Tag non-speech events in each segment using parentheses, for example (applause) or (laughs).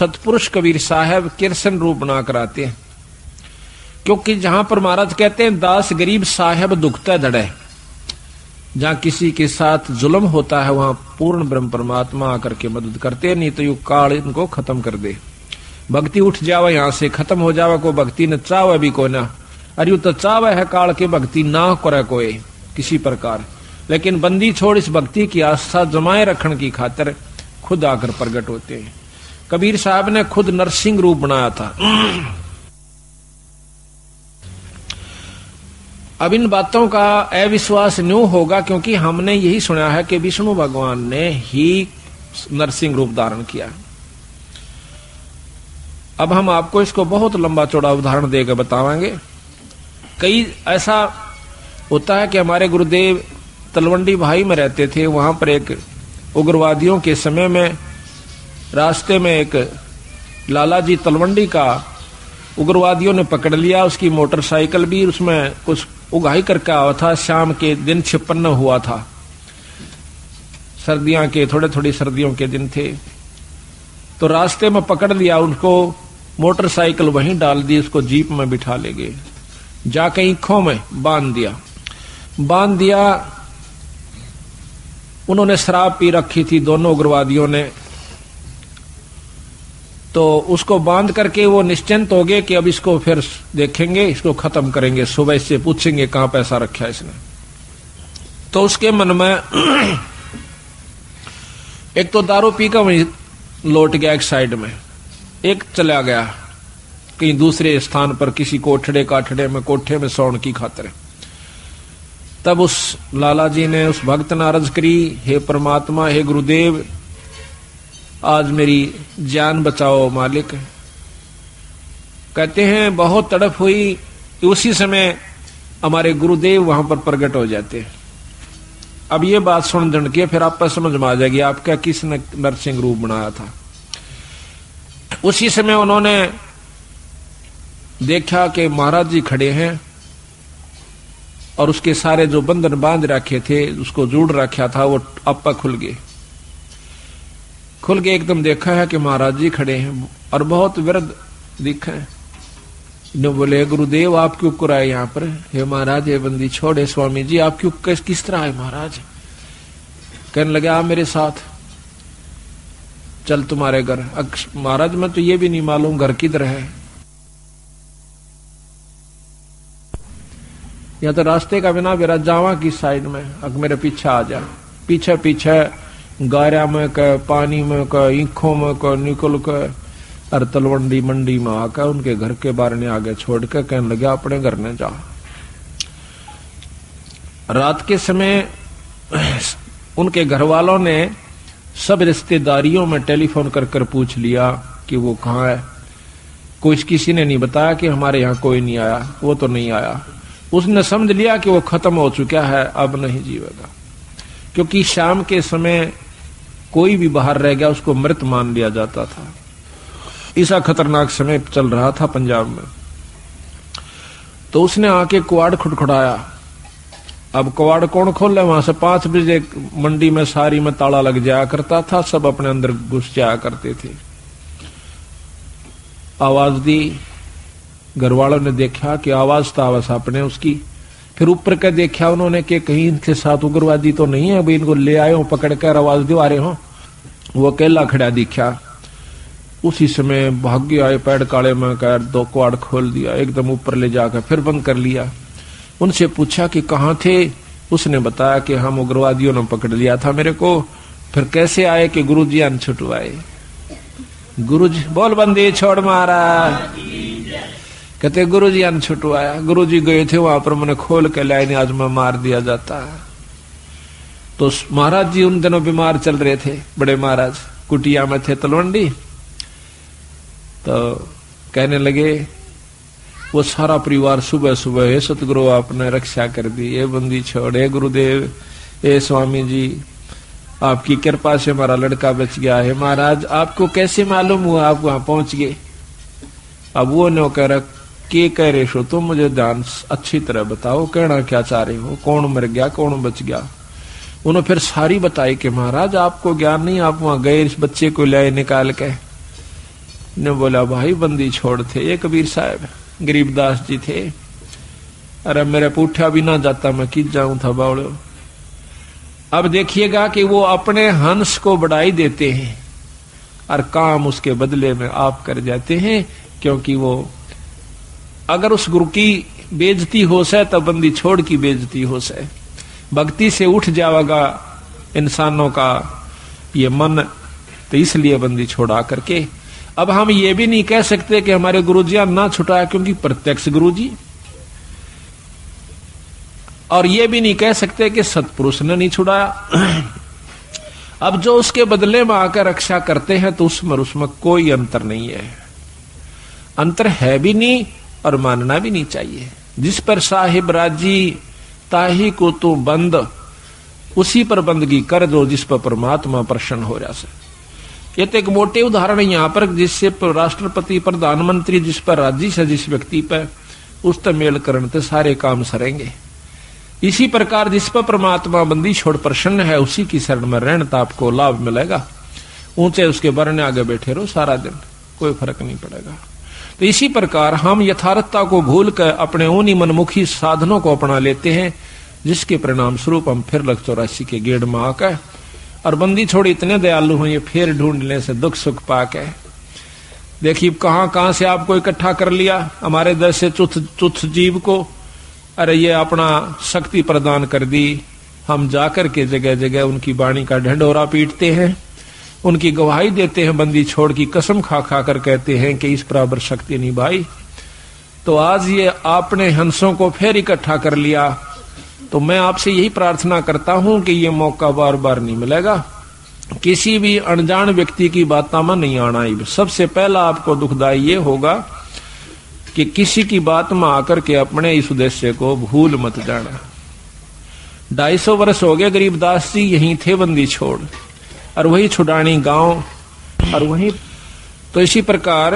सतपुरुष कबीर साहब किरसन रूप बना कर आते हैं। क्योंकि जहाँ पर महाराज कहते हैं, दास गरीब साहेब दुखता धड़े जहाँ किसी के साथ जुल्म होता है, वहाँ पूर्ण ब्रह्म परमात्मा आकर के मदद करते नहीं तो यू काल इनको खत्म कर दे। भक्ति उठ जावे, यहाँ से खत्म हो जावे, को भक्ति न चावे भी को ना। अरे तो चावे है काल के, भक्ति ना करे कोई किसी प्रकार। लेकिन बंदी छोड़ इस भक्ति की आस्था जमाए रखने की खातर खुद आकर प्रकट होते हैं। कबीर साहब ने खुद नरसिंह रूप बनाया था। अब इन बातों का अविश्वास न्यू होगा क्योंकि हमने यही सुना है कि विष्णु भगवान ने ही नरसिंह रूप धारण किया। अब हम आपको इसको बहुत लंबा चौड़ा उदाहरण देकर बतावांगे कई ऐसा होता है कि हमारे गुरुदेव तलवंडी भाई में रहते थे, वहाँ पर एक उग्रवादियों के समय में रास्ते में एक लाला जी तलवंडी का उग्रवादियों ने पकड़ लिया, उसकी मोटरसाइकिल भी उसमें कुछ उगाही करके आया था। शाम के दिन छिपन्न हुआ था। सर्दियाँ के थोड़े थोड़ी सर्दियों के दिन थे। तो रास्ते में पकड़ लिया, उनको मोटरसाइकिल वहीं डाल दी, उसको जीप में बिठा ले गए। जाके ईखों में बाँध दिया। बाँध दिया, उन्होंने शराब पी रखी थी, दोनों उग्रवादियों ने। तो उसको बाँध करके वो निश्चिंत हो गए कि अब इसको फिर देखेंगे, इसको खत्म करेंगे। सुबह से पूछेंगे, कहाँ पैसा रखा इसने? तो उसके मन में एक तो दारू पी का वहीं लौट गया एक साइड में। एक चला गया, कहीं दूसरे स्थान पर, किसी कोठड़े, काठड़े में, कोठे में सौन की खातर। तब उस लाला जी ने उस भक्त नारज करी हे परमात्मा, हे गुरुदेव आज मेरी जान बचाओ, मालिक। कहते हैं, बहुत तड़प हुई उसी समय हमारे गुरुदेव वहाँ पर प्रकट हो जाते हैं। अब ये बात सुन जन के, फिर आप पर समझ में आ जाएगी, आपका किसने नरसिंह रूप बनाया था। उसी समय उन्होंने देखा कि महाराज जी खड़े हैं और उसके सारे जो बंधन बाँध रखे थे, उसको जोड़ रखा था, वो अपा खुल गए। खुल के एकदम देखा है कि महाराज जी खड़े हैं और बहुत विरद दिखा है। ने बोले गुरुदेव आप क्यों कराए यहाँ पर? हे महाराज हे बंदी छोड़े स्वामी जी आप क्यों किस, किस तरह आए महाराज? कहने लगे आप मेरे साथ। चल तुम्हारे घर। महाराज मैं तो ये भी नहीं मालूम घर किधर है। या तो रास्ते का बिना मेरा जावा की साइड में। अग मेरे पीछे आ जा। पीछे पीछे गारा में क पानी में क ईखों में क निकल के और तलवंडी मंडी में आकर उनके घर के बारे ने आगे छोड़ के कहने लगे, अपने घर ने जा। रात के समय उनके घर वालों ने सब रिश्तेदारियों में टेलीफोन कर कर पूछ लिया कि वो कहाँ है। कुछ किसी ने नहीं बताया कि हमारे यहाँ कोई नहीं आया, वो तो नहीं आया। उसने समझ लिया कि वो खत्म हो चुका है, अब नहीं जीवेगा। क्योंकि शाम के समय कोई भी बाहर रह गया, उसको मृत मान लिया जाता था। ऐसा खतरनाक समय चल रहा था पंजाब में। तो उसने आके कुआड़ खुटखुटाया। अब कुआड़ कौन खोले? वहाँ से पाँच बजे मंडी में सारी में ताला लग जाया करता था, सब अपने अंदर घुस जाया करते थे। आवाज़ दी घर वालों ने देखा कि आवाज़ तो आवाज़ अपने उसकी। फिर ऊपर के देखा उन्होंने कि कहीं इनके साथ उग्रवादी तो नहीं है, भाई इनको ले आए हो पकड़ कर आवाज़ दिवा रहे हो। वो अकेला खड़ा दिखा। उसी समय भाग्य आए पैड काले में कर दो क्वाड खोल दिया, एकदम ऊपर ले जाकर फिर बंद कर लिया। उनसे पूछा कि कहा थे? उसने बताया कि हम उग्रवादियों ने पकड़ लिया था मेरे को। फिर कैसे आए कि गुरु जी अन छुटवाए? गुरु जी बोल बंदी, छोड़ मारा कहते गुरु जी अन छुटवाया गुरु जी गए थे, वहाँ पर मैंने खोल के लाइन आज मैं मार दिया जाता है। तो महाराज जी उन दिनों बीमार चल रहे थे, बड़े महाराज। कुटिया में थे तलवंडी। तो कहने लगे, वो सारा परिवार सुबह सुबह हे सतगुरु, आपने रक्षा कर दी। ये बंदी छोड़, हे गुरुदेव, हे स्वामी जी, आपकी कृपा से हमारा लड़का बच गया है। महाराज, आपको कैसे मालूम हुआ आप वहाँ पहुँच गए? अब वो नो कह रहा के कह रहे हो तुम मुझे ध्यान अच्छी तरह बताओ, कहना क्या चाह रहे हो, कौन मर गया, कौन बच गया। उन्होंने फिर सारी बताई कि महाराज, आपको ज्ञान नहीं, आप वहाँ गए, इस बच्चे को लाए निकाल के। ने बोला, भाई, बंदी छोड़ थे, ये कबीर साहब गरीबदास जी थे। अरे, मेरे पूठा भी ना जाता, मैं किस जाऊँ था बावड़ो। अब देखिएगा कि वो अपने हंस को बढ़ाई देते हैं, और काम उसके बदले में आप कर जाते हैं, क्योंकि वो अगर उस गुरु की बेजती हो से तो बंदी छोड़ की बेजती हो से भक्ति से उठ जाएगा इंसानों का ये मन तो इसलिए बंदी छोड़ा करके। अब हम ये भी नहीं कह सकते कि हमारे गुरुजिया ना छुटाया, क्योंकि प्रत्यक्ष गुरु जी और ये भी नहीं कह सकते कि सतपुरुष ने नहीं छुड़ाया। (clears throat) अब जो उसके बदले में आकर रक्षा करते हैं तो उसमें उसमें कोई अंतर नहीं है। अंतर है भी नहीं और मानना भी नहीं चाहिए। जिस पर साहिब राज़ी, ताही को तू बंद, उसी पर बंदगी कर दो जिस पर परमात्मा प्रसन्न हो रहा से ये तो एक मोटे उदाहरण यहाँ पर, जिससे राष्ट्रपति, प्रधानमंत्री जिस पर राज़ी से, जिस व्यक्ति पर, उस मेल करने सारे काम सरेंगे। इसी प्रकार जिस पर परमात्मा बंदी छोड़ प्रसन्न है, उसी की शरण में रहने तो आपको लाभ मिलेगा। ऊँचे उसके बरने आगे बैठे रहो सारा दिन, कोई फ़र्क नहीं पड़ेगा। तो इसी प्रकार हम यथार्थता को भूल कर अपने उन्हीं मनमुखी साधनों को अपना लेते हैं, जिसके परिणाम स्वरूप हम फिर लग चौरासी के गेड़ में आकर और बंदी छोड़ी इतने दयालु हुए फिर ढूँढने से दुख सुख पाके। देखिए, कहाँ कहाँ से आपको इकट्ठा कर लिया हमारे दस से चुथ चुथ जीव को? अरे ये अपना शक्ति प्रदान कर दी। हम जाकर के जगह जगह उनकी बाणी का ढंडोरा पीटते हैं। उनकी गवाही देते हैं, बंदी छोड़ की कसम खा खा कर कहते हैं कि इस बराबर शक्ति नहीं भाई। तो आज ये आपने हंसों को फिर इकट्ठा कर लिया। तो मैं आपसे यही प्रार्थना करता हूँ कि ये मौका बार बार नहीं मिलेगा। किसी भी अनजान व्यक्ति की बातों में नहीं आना सबसे पहला आपको दुखदायी ये होगा कि किसी की बात में आकर के अपने इस उद्देश्य को भूल मत जाना। ढाई सौ वर्ष हो गए गरीबदास जी, यहीं थे बंदी छोड़। और वही छुडानी गाँव। और वही तो इसी प्रकार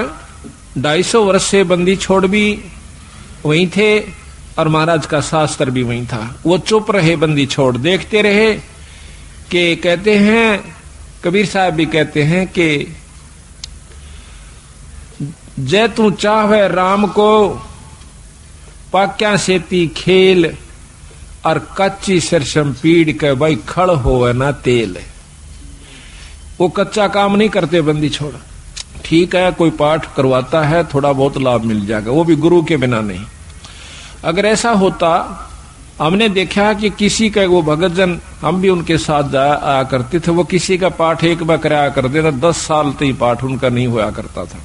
ढाई सौ वर्ष से बंदी छोड़ भी वहीं थे और महाराज का शास्त्र भी वहीं था। वो चुप रहे बंदी छोड़। देखते रहे कि कहते हैं, कबीर साहब भी कहते हैं कि जय तू चाहे राम को पाक्या सेती खेल और कच्ची सरसम पीड़ के भाई खड़ हो ना तेल। वो कच्चा काम नहीं करते बंदी छोड़। ठीक है, कोई पाठ करवाता है, थोड़ा बहुत लाभ मिल जाएगा, वो भी गुरु के बिना नहीं। अगर ऐसा होता, हमने देखा कि किसी का वो भगत जन हम भी उनके साथ जाया आया करते थे, वो किसी का पाठ एक बार कराया करते थे, दस साल तक पाठ उनका नहीं हुआ करता था।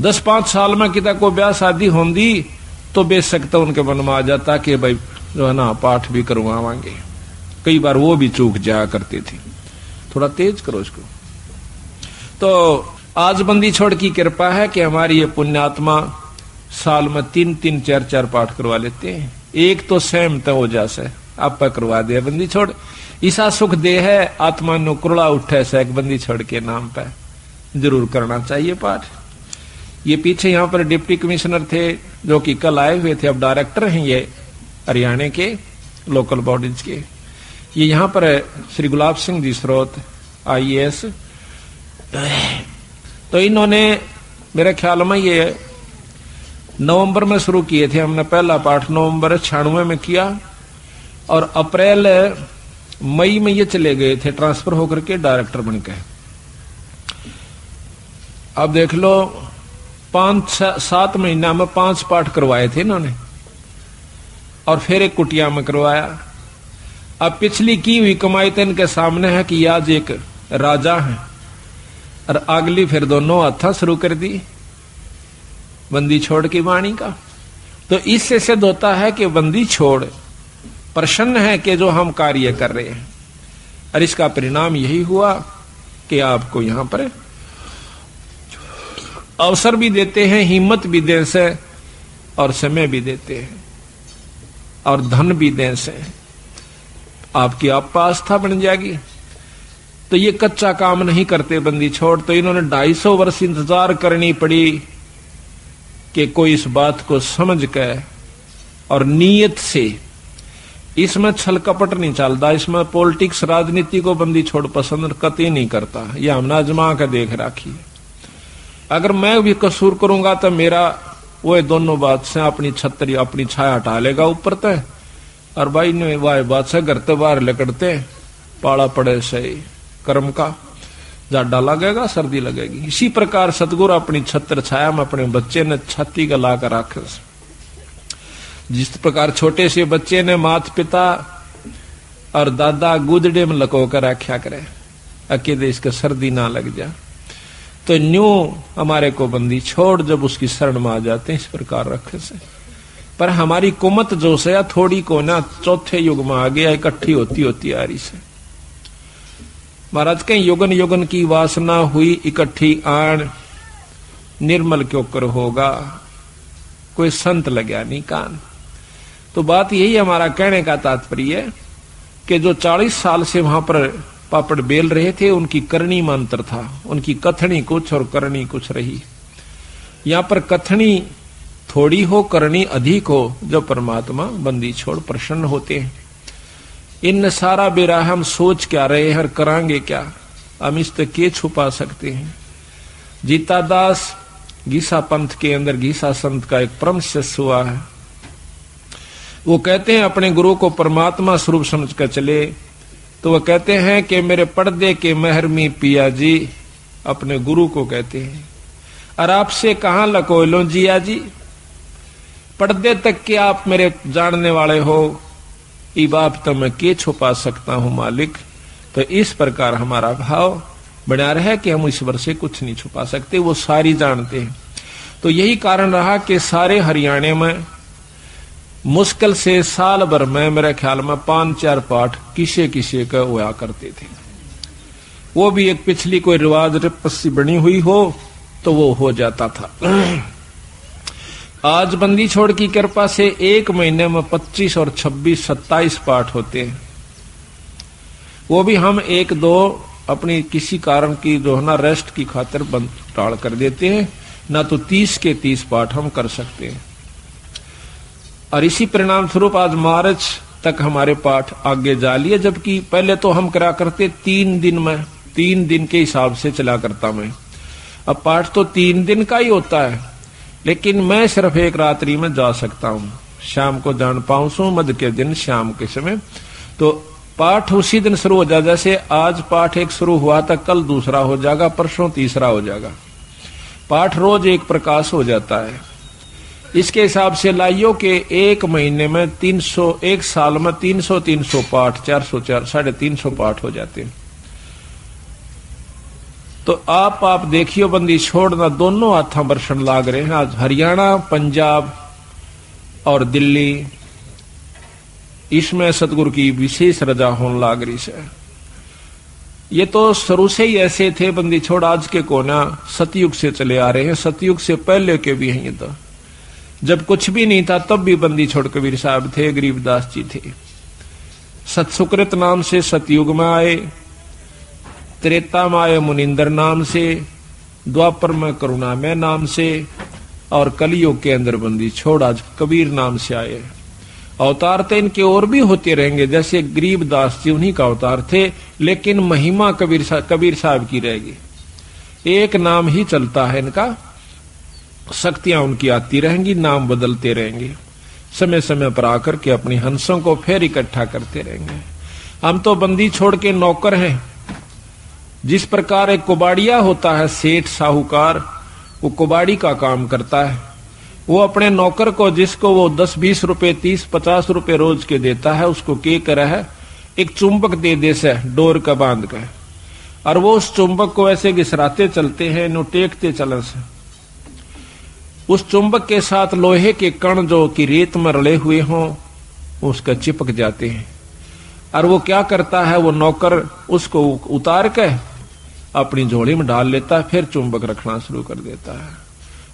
दस पाँच साल में किता को ब्याह शादी होंगी तो बेशक तो उनके मन में आ जाता कि भाई, जो है ना, पाठ भी करवावांगे कई बार वो भी चूक जाया करती थी। थोड़ा तेज करो इसको। तो आज बंदी छोड़ की कृपा है कि हमारी ये पुण्यात्मा साल में तीन तीन चार चार पाठ करवा लेते हैं। एक तो सहमत हो जासे आप करवा दे, बंदी छोड़। ईसा सुख दे है, आत्मा नु उठे से एक बंदी छोड़ के नाम पे। ज़रूर करना चाहिए पाठ। ये पीछे यहाँ पर डिप्टी कमिश्नर थे, जो कि कल आए हुए थे, अब डायरेक्टर हैं ये, हरियाणा के, लोकल बॉडीज के। ये यहाँ पर है, श्री गुलाब सिंह जी स्रोत आईएएस तो इन्होंने, मेरे ख्याल में ये नवंबर में शुरू किए थे, हमने पहला पाठ नवंबर छियानवे में किया, और अप्रैल, मई में ये चले गए थे, ट्रांसफ़र होकर के डायरेक्टर बन के। अब देख लो, पाँच सात महीना में पाँच पाठ करवाए थे इन्होंने, और फिर एक कुटिया में करवाया। अब पिछली की हुई कमाई तो इनके सामने है कि आज एक राजा है। और अगली फिर दोनों हथा शुरू कर दी। बंदी छोड़ की वाणी का। तो इससे सिद्ध होता है कि बंदी छोड़ प्रसन्न है कि जो हम कार्य कर रहे हैं। और इसका परिणाम यही हुआ कि आपको यहाँ पर अवसर भी देते हैं, हिम्मत भी दे से और समय भी देते हैं और धन भी दे से। आपकी आप आस्था बन जाएगी। तो ये कच्चा काम नहीं करते बंदी छोड़ तो इन्होंने ढाई सौ वर्ष इंतज़ार करनी पड़ी कि कोई इस बात को समझ कर और नीयत से इसमें छल कपट नहीं चलता, इसमें पॉलिटिक्स राजनीति को बंदी छोड़ पसंद कति नहीं करता। ये हमने अजमा कर देख राखी अगर मैं भी कसूर करूँगा तो मेरा, वो दोनों बात से अपनी छतरी, अपनी छाया हटा लेगा ऊपर तय। और भाई ने वाह बात से घर तो बाहर लकड़ते पाला पड़े सही कर्म का। जाडा लगेगा सर्दी लगेगी। इसी प्रकार सतगुरु अपनी छत्र छाया में अपने बच्चे ने छाती का ला कर जिस प्रकार छोटे से बच्चे ने मात पिता और दादा गुदड़े में लको कर रखा करे, अकेले इसका सर्दी ना लग जा। तो न्यू हमारे को बंदी छोड़, जब उसकी शरण में आ जाते हैं, इस प्रकार रखे से। पर हमारी कुमत जो से थोड़ी को ना चौथे युग में आ गया इकट्ठी होती होती आ रही से। महाराज कहीं, युगन युगन की वासना हुई, इकट्ठी आण, निर्मल क्यों कर होगा, कोई संत लग्या नहीं कान। तो बात यही हमारा कहने का तात्पर्य है कि जो 40 साल से वहाँ पर पापड़ बेल रहे थे, उनकी करनी मंत्र था। उनकी कथनी कुछ और करनी कुछ रही। यहाँ पर कथनी थोड़ी हो करनी अधिक हो, जो परमात्मा बंदी छोड़ प्रसन्न होते हैं। इन सारा बेरा हम सोच क्या रहे हैं करांगे क्या? हम इस तक के छुपा सकते हैं? जीता दास गीसा पंथ के अंदर गीसा संत का एक परम शिष्य हुआ है। वो कहते हैं, अपने गुरु को परमात्मा स्वरूप समझ कर चले। तो वो कहते हैं कि मेरे पर्दे के महरमी पिया जी, अपने गुरु को कहते हैं। और आपसे कहा लको लो जिया जी? पर्दे तक के आप मेरे जानने वाले हो, ई बाप तो मैं के छुपा सकता हूँ मालिक? तो इस प्रकार हमारा भाव बना रहे कि हम ईश्वर से कुछ नहीं छुपा सकते, वो सारी जानते हैं। तो यही कारण रहा कि सारे हरियाणा में, मुश्किल से साल भर में, मेरे ख्याल में पाँच चार पाठ किसे किसे का हुआ करते थे। वो भी एक पिछली कोई रिवाज रिपस्सी बनी हुई हो तो वो हो जाता था। आज बंदी छोड़ की कृपा से एक महीने में 25 और 26 27 पाठ होते हैं। वो भी हम एक दो अपनी किसी कारण की जो है ना रेस्ट की खातिर बंद टाड़ कर देते हैं, ना तो 30 के 30 पाठ हम कर सकते हैं। और इसी परिणाम स्वरूप आज मार्च तक हमारे पाठ आगे जा लिए, जबकि पहले तो हम करा करते तीन दिन में, तीन दिन के हिसाब से चला करता मैं। अब पाठ तो तीन दिन का ही होता है। लेकिन मैं सिर्फ़ एक रात्रि में जा सकता हूँ। शाम को जान पाऊ सो मध्य के दिन, शाम के समय। तो पाठ उसी दिन शुरू हो जाए जैसे आज पाठ एक शुरू हुआ था, कल दूसरा हो जाएगा, परसों तीसरा हो जाएगा। पाठ रोज एक प्रकाश हो जाता है। इसके हिसाब से लाइयो के एक महीने में 300 एक साल में 300 300 पाठ 400 चार, साढ़े तीन सौ पाठ हो जाते हैं। तो आप आप देखियो बंदी, छोड़ना दोनों हाथा बरसन लाग रहे हैं। आज हरियाणा, पंजाब और दिल्ली, इसमें सतगुरु की विशेष रजा होने लाग रही से ये तो शुरू से ही ऐसे थे बंदी, छोड़ आज के कोना सतयुग से चले आ रहे हैं। सतयुग से पहले के भी हैं ये तो। जब कुछ भी नहीं था, तब भी बंदी, छोड़ कबीर साहब थे, गरीबदास जी थे। सतसुकृत नाम से सतयुग में आए। त्रेता माय मुनिंदर नाम से द्वापर में करुणा में नाम से और कलियुग के अंदर बंदी छोड़ आज कबीर नाम से आए अवतार तो इनके और भी होते रहेंगे जैसे गरीब दास जी उन्हीं का अवतार थे लेकिन महिमा कबीर सा, कबीर साहब की रहेगी। एक नाम ही चलता है इनका शक्तियाँ उनकी आती रहेंगी नाम बदलते रहेंगे। समय समय पर आकर के अपनी हंसों को फिर इकट्ठा करते रहेंगे। हम तो बंदी छोड़ के नौकर हैं जिस प्रकार एक कुबाड़िया होता है, सेठ साहूकार, वो कुबाड़ी का काम करता है। वो अपने नौकर को, जिसको वो दस, बीस रुपए, तीस, पचास रुपए रोज के देता है, उसको के कर है, एक चुंबक दे दे से, डोर का बाँध कर और वो उस चुंबक को ऐसे घिसराते चलते हैं नो टेकते चलन से। उस चुंबक के साथ लोहे के कण जो कि रेत में रले हुए हों उसका चिपक जाते हैं। और वो क्या करता है, वो नौकर उसको उतार के अपनी झोली में डाल लेता है, फिर चुंबक रखना शुरू कर देता है।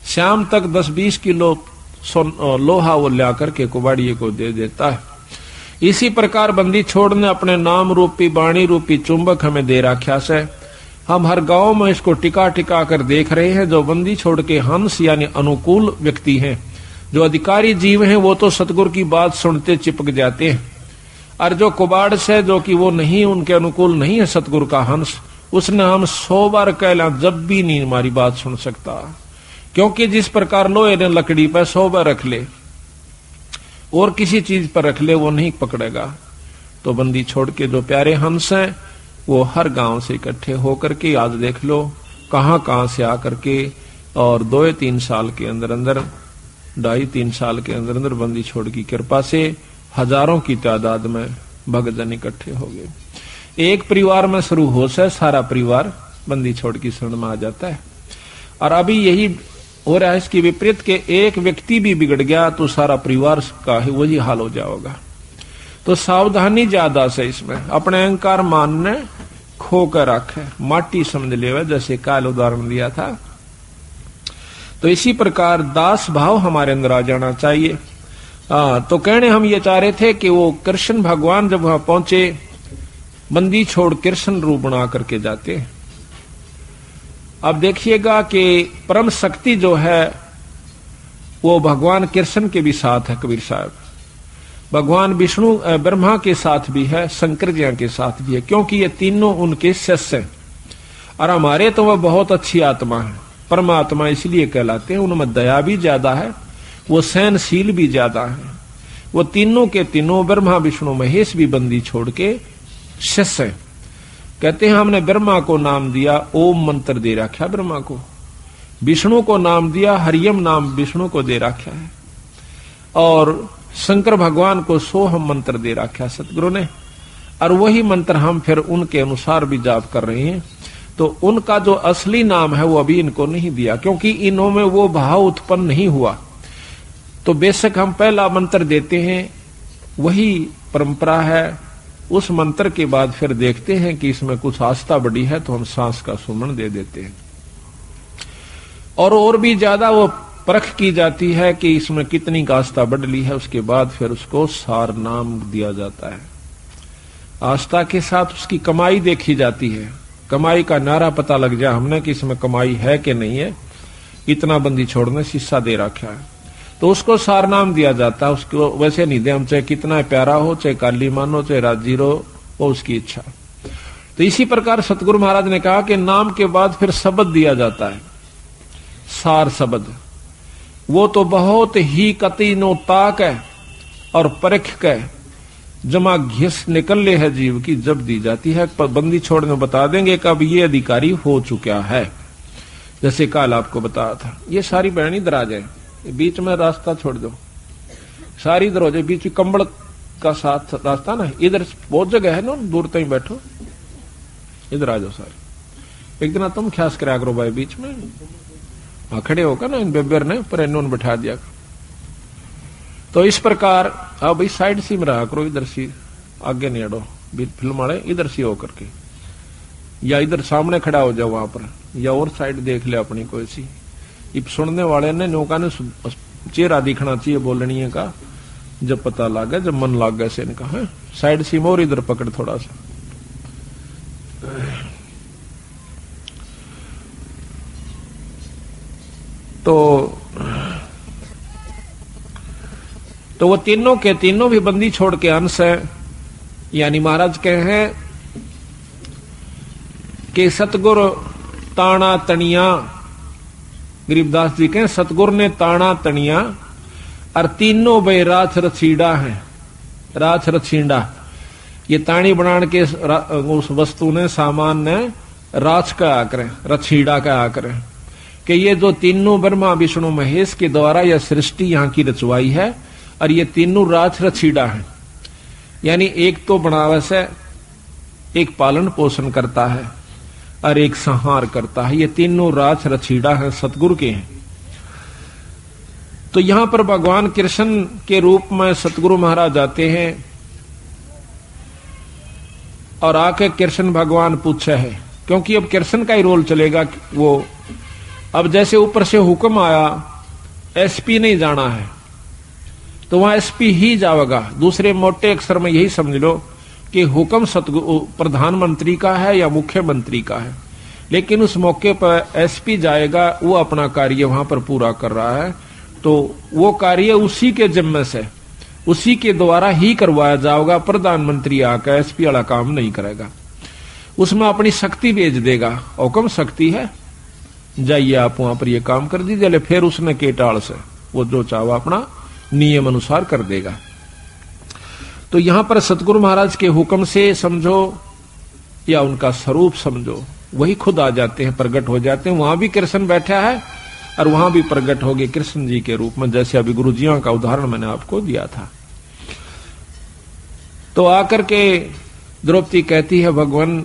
शाम तक 10-20 किलो लोहा वो ला करके कुबाड़िए को दे देता है। इसी प्रकार बंदी छोड़ने अपने नाम रूपी, बाणी रूपी चुंबक हमें दे रखा से। हम हर गाँव में इसको टिका टिका कर देख रहे हैं, जो बंदी छोड़ के हंस यानी अनुकूल व्यक्ति हैं। जो अधिकारी जीव हैं, वो तो सतगुर की बात सुनते चिपक जाते हैं। और जो कुबाड़ से, जो कि वो नहीं, उनके अनुकूल नहीं है सतगुरु का हंस उसने हम सौ बार कह कहला जब भी नहीं हमारी बात सुन सकता। क्योंकि जिस प्रकार लोहे ने लकड़ी पर सौ बार रख ले, और किसी चीज़ पर रख ले, वो नहीं पकड़ेगा। तो बंदी छोड़ के जो प्यारे हंस हैं, वो हर गाँव से इकट्ठे होकर के आज देख लो, कहाँ से आकर के, और दो तीन साल के अंदर अंदर, ढाई तीन साल के अंदर अंदर बंदी छोड़ की कृपा से हज़ारों की तादाद में भगतजन इकट्ठे हो गए। एक परिवार में शुरू हो से सारा परिवार बंदी छोड़ की शरण में आ जाता है। और अभी यही हो रहा है इसके विपरीत के एक व्यक्ति भी बिगड़ गया तो सारा परिवार का ही वही हाल हो जाएगा तो सावधानी ज़्यादा से इसमें अपने अहंकार मान ने खो कर रखे माटी समझ ले जैसे काल उदाहरण दिया था। तो इसी प्रकार दास भाव हमारे अंदर आ जाना चाहिए। आ, तो कहने हम ये चाह रहे थे कि वो कृष्ण भगवान जब वहाँ पहुँचे बंदी छोड़ कृष्ण रूप बना करके जाते हैं। अब देखिएगा कि परम शक्ति जो है, वो भगवान कृष्ण के भी साथ है, कबीर साहब। भगवान विष्णु ब्रह्मा के साथ भी है शंकर जी के साथ भी है, क्योंकि ये तीनों उनके शिष्य हैं। और हमारे तो वह बहुत अच्छी आत्मा है। परमात्मा इसलिए कहलाते हैं, उनमें दया भी ज़्यादा है, वो सहनशील भी ज़्यादा है। वो तीनों के तीनों, ब्रह्मा, विष्णु, महेश भी बंदी छोड़ के शिष्य कहते हैं, हमने ब्रह्मा को नाम दिया, ओम मंत्र दे रखा ब्रह्मा को। विष्णु को नाम दिया, हरियम नाम विष्णु को दे रखा है। और शंकर भगवान को सोहम मंत्र दे रखा सतगुरु ने। और वही मंत्र हम फिर उनके अनुसार भी जाप कर रहे हैं। तो उनका जो असली नाम है, वो अभी इनको नहीं दिया, क्योंकि इन्हों में वो भाव उत्पन्न नहीं हुआ। तो बेशक हम पहला मंत्र देते हैं, वही परंपरा है उस मंत्र के बाद फिर देखते हैं कि इसमें कुछ आस्था बड़ी है तो हम सांस का सुमन दे देते हैं। और और भी ज़्यादा वो परख की जाती है कि इसमें कितनी आस्था बढ़ ली है, उसके बाद फिर उसको सार नाम दिया जाता है। आस्था के साथ उसकी कमाई देखी जाती है। कमाई का नारा पता लग जाए हमने कि इसमें कमाई है कि नहीं है। इतना बंदी छोड़ने शीशा दे रखा है। तो उसको सार नाम दिया जाता है। उसको वैसे नहीं दे। हम चाहे कितना प्यारा हो, चाहे काली मानो चाहे राजीरो वो उसकी इच्छा तो इसी प्रकार सतगुरु महाराज ने कहा कि नाम के बाद फिर शब्द दिया जाता है। सार शब्द। वो तो बहुत ही कति नो ताक है और परख के जमा घिस निकल ले है जीव की, जब दी जाती है। बंदी छोड़ने बता देंगे कब ये अधिकारी हो चुका है। जैसे काल आपको बताया था। ये सारी बहनी दराज है। बीच में रास्ता छोड़ दो। सारी इधर हो जाए बीच कंबल का साथ रास्ता ना इधर बहुत जगह है ना, दूर तक बैठो। इधर आ जाओ सारे। एक दिन तुम ख्यास करा करो भाई बीच में। हाँ खड़े होकर ना, इन बेबर ने पर इन्होंने बैठा दिया। तो इस प्रकार अब भाई साइड सी में रहा करो इधर सी आगे नहीं अड़ो। फ़िल्म वाले इधर सी होकर के या इधर सामने खड़ा हो जाओ वहाँ पर, या और साइड देख ले अपनी कोई सी। सुनने वाले ने नौका ने चेहरा दिखना चाहिए बोलनी का, जब पता लग, जब मन लग गया से इनका, है? साइड सीम और इधर पकड़ थोड़ा सा। तो तो वो तीनों के तीनों भी बंदी छोड़ के अंश है। यानी महाराज कहे हैं कि सतगुरु ताना तनिया गरीबदास जी कहें, सतगुर ने ताना तनिया, और तीनों बे राछ रछीड़ा है। राछ रछीड़ा ये ताणी बनाने के उस वस्तु ने, सामान ने राछ का आकर रछीड़ा का आकर कि ये जो तीनों ब्रह्मा विष्णु महेश के द्वारा यह सृष्टि यहाँ की रचवाई है, और ये तीनों राछ रछीड़ा है। यानी एक तो बनावस है, एक पालन पोषण करता है। और एक संहार करता है। ये तीनों राज रछीड़ा है, सतगुरु के हैं। तो यहाँ पर भगवान कृष्ण के रूप में सतगुरु महाराज आते हैं और आके कृष्ण भगवान पूछे है। क्योंकि अब कृष्ण का ही रोल चलेगा वो। अब जैसे ऊपर से हुक्म आया, एसपी नहीं जाना है तो वहाँ एसपी ही जाएगा दूसरे मोटे अक्षर में यही समझ लो कि हुक्म सतगुरु प्रधानमंत्री का है या मुख्यमंत्री का है। लेकिन उस मौके पर एसपी जाएगा, वो अपना कार्य वहाँ पर पूरा कर रहा है। तो वो कार्य उसी के जिम्मे से, उसी के द्वारा ही करवाया जाएगा प्रधानमंत्री आकर एसपी वाला काम नहीं करेगा। उसमें अपनी शक्ति भेज देगा। हुक्म शक्ति है। जाइए आप वहाँ पर ये काम कर दीजिए। फिर उसने केटाल से वो जो चाहो अपना नियम अनुसार कर देगा। तो यहाँ पर सतगुरु महाराज के हुक्म से समझो या उनका स्वरूप समझो, वही खुद आ जाते हैं प्रकट हो जाते हैं। वहाँ भी कृष्ण बैठा है और वहाँ भी प्रकट हो गए कृष्ण जी के रूप में, जैसे अभी गुरु जियों का उदाहरण मैंने आपको दिया था। तो आकर के द्रौपदी कहती है, भगवान,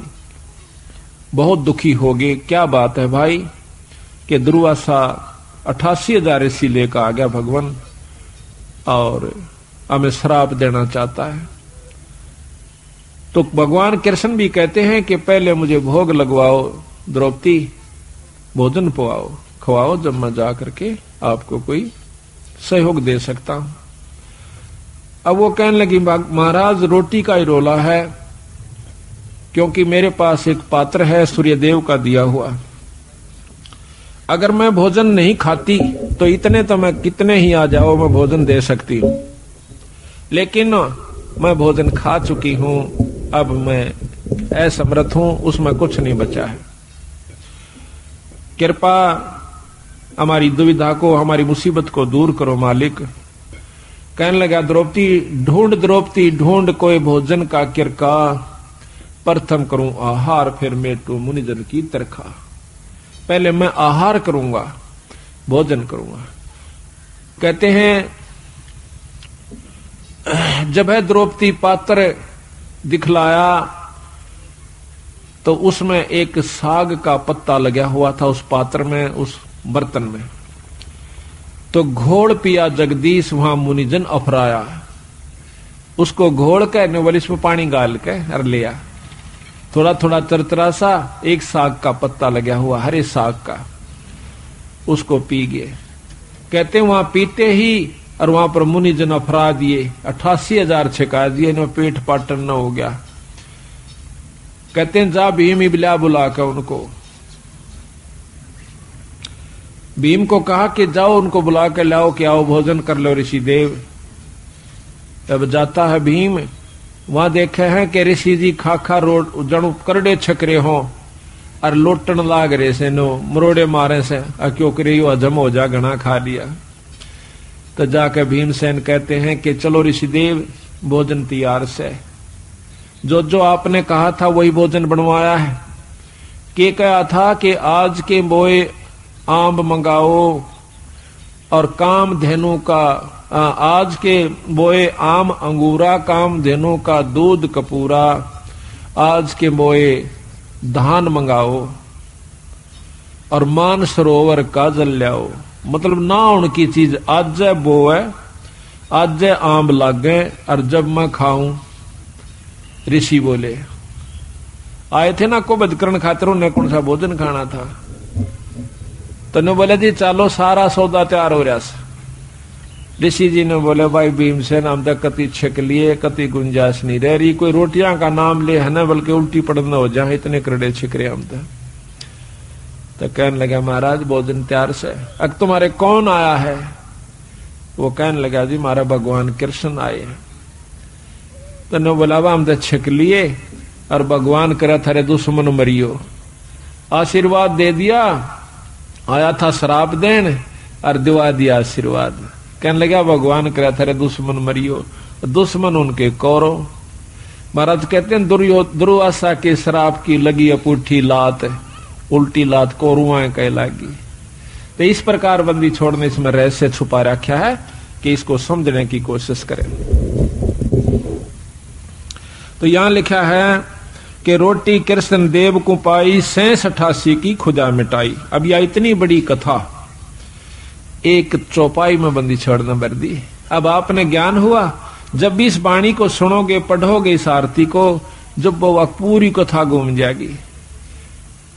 बहुत दुखी हो गए, क्या बात है भाई कि दुर्वासा अठासी हज़ार ऋषि लेकर आ गया भगवान और हमें श्राप देना चाहता है। तो भगवान कृष्ण भी कहते हैं कि पहले मुझे भोग लगवाओ, द्रौपदी, भोजन पवाओ, खवाओ जब मैं जा करके आपको कोई सहयोग दे सकता हूँ। अब वो कहने लगी महाराज, रोटी का ही रोला है, क्योंकि मेरे पास एक पात्र है, सूर्यदेव का दिया हुआ। अगर मैं भोजन नहीं खाती तो इतने तो मैं कितने ही आ जाओ, मैं भोजन दे सकती हूँ। लेकिन मैं भोजन खा चुकी हूँ, अब मैं असमर्थ हूँ, उसमें कुछ नहीं बचा है। कृपा हमारी दुविधा को, हमारी मुसीबत को दूर करो, मालिक। कहने लगा, द्रौपदी, ढूंढ द्रौपदी, ढूंढ कोई भोजन का किरका। प्रथम करूँ आहार, फिर मेटू मुनिजन की तरखा। पहले मैं आहार करूँगा, भोजन करूँगा। कहते हैं जब है द्रौपदी पात्र दिखलाया तो उसमें एक साग का पत्ता लगा हुआ था उस पात्र में, उस बर्तन में। तो घोड़ पिया जगदीश, वहाँ मुनिजन अफराया उसको घोड़ कहने वाले इसमें पानी गाल के हर लिया। थोड़ा थोड़ा तरतरा सा एक साग का पत्ता लगा हुआ, हरे साग का। उसको पी गए। कहते वहाँ पीते ही और वहाँ पर मुनिजन अफरा दिए अठासी हज़ार छिका दिए इनमें पेट पाटन न हो गया। कहते हैं, जा भीम इबला बुला कर उनको। भीम को कहा कि जाओ, उनको बुला कर लाओ कि आओ, भोजन कर लो ऋषि देव तब जाता है भीम। वहाँ देखे हैं कि ऋषि जी खाखा रोड जणु करड़े छकरे हो और लोटन लाग रहे से, नो, मरोड़े मारे से क्यों करे हजम हो जा, घना खा लिया। तो जाके भीमसेन कहते हैं कि चलो ऋषिदेव, भोजन तैयार से। जो जो आपने कहा था वही भोजन बनवाया है। के कहा था कि आज के बोए आम मंगाओ और काम धेनु का आज के बोए आम अंगूरा, काम धेनु का दूध कपूरा, आज के बोए धान मंगाओ और मान सरोवर का जल लियाओ। मतलब ना उनकी चीज़, आज है बो है, आज आम लागे, और जब मैं खाऊं, ऋषि बोले, आए थे ना को बदकरण खातर, उन्हें कौन सा भोजन खाना था? तो बोले, जी, चलो, सारा सौदा तैयार हो रहा ऋषि जी ने बोले, भाई, भीमसेन हम तक कति छिक लिए, कति गुंजाइश नहीं रह रही, कोई रोटियाँ का नाम ले, है ना, बल्कि उल्टी पड़ना हो जाए, इतने करड़े छिक रहे हम तक तो कहने लगा, महाराज भोजन तैयार से। अब तुम्हारे कौन आया है? वो कहने लगा जी मारा भगवान कृष्ण आए हैं। तो ने बोला हम तो छिक लिए और भगवान करे थारे दुश्मन मरियो। आशीर्वाद दे दिया, आया था शराब देन और दिवा दिया आशीर्वाद। कहने लगा भगवान करे थारे दुश्मन मरियो, दुश्मन उनके कौरो। महाराज कहते हैं दुर्वासा के शराब की लगी अपूठी लात है। उल्टी लात कोरुआं कह लागी। तो इस प्रकार बंदी छोड़ने इसमें रहस्य छुपा रखा है कि इसको समझने की कोशिश करें। तो यहाँ लिखा है कि रोटी कृष्ण देव को पाई सैस अठासी की खुदा मिटाई। अब यह इतनी बड़ी कथा, एक चौपाई में बंदी छोड़ना बर दी अब आपने ज्ञान हुआ, जब भी इस वाणी को सुनोगे, पढ़ोगे इस आरती को, जब वो पूरी कथा घूम जाएगी।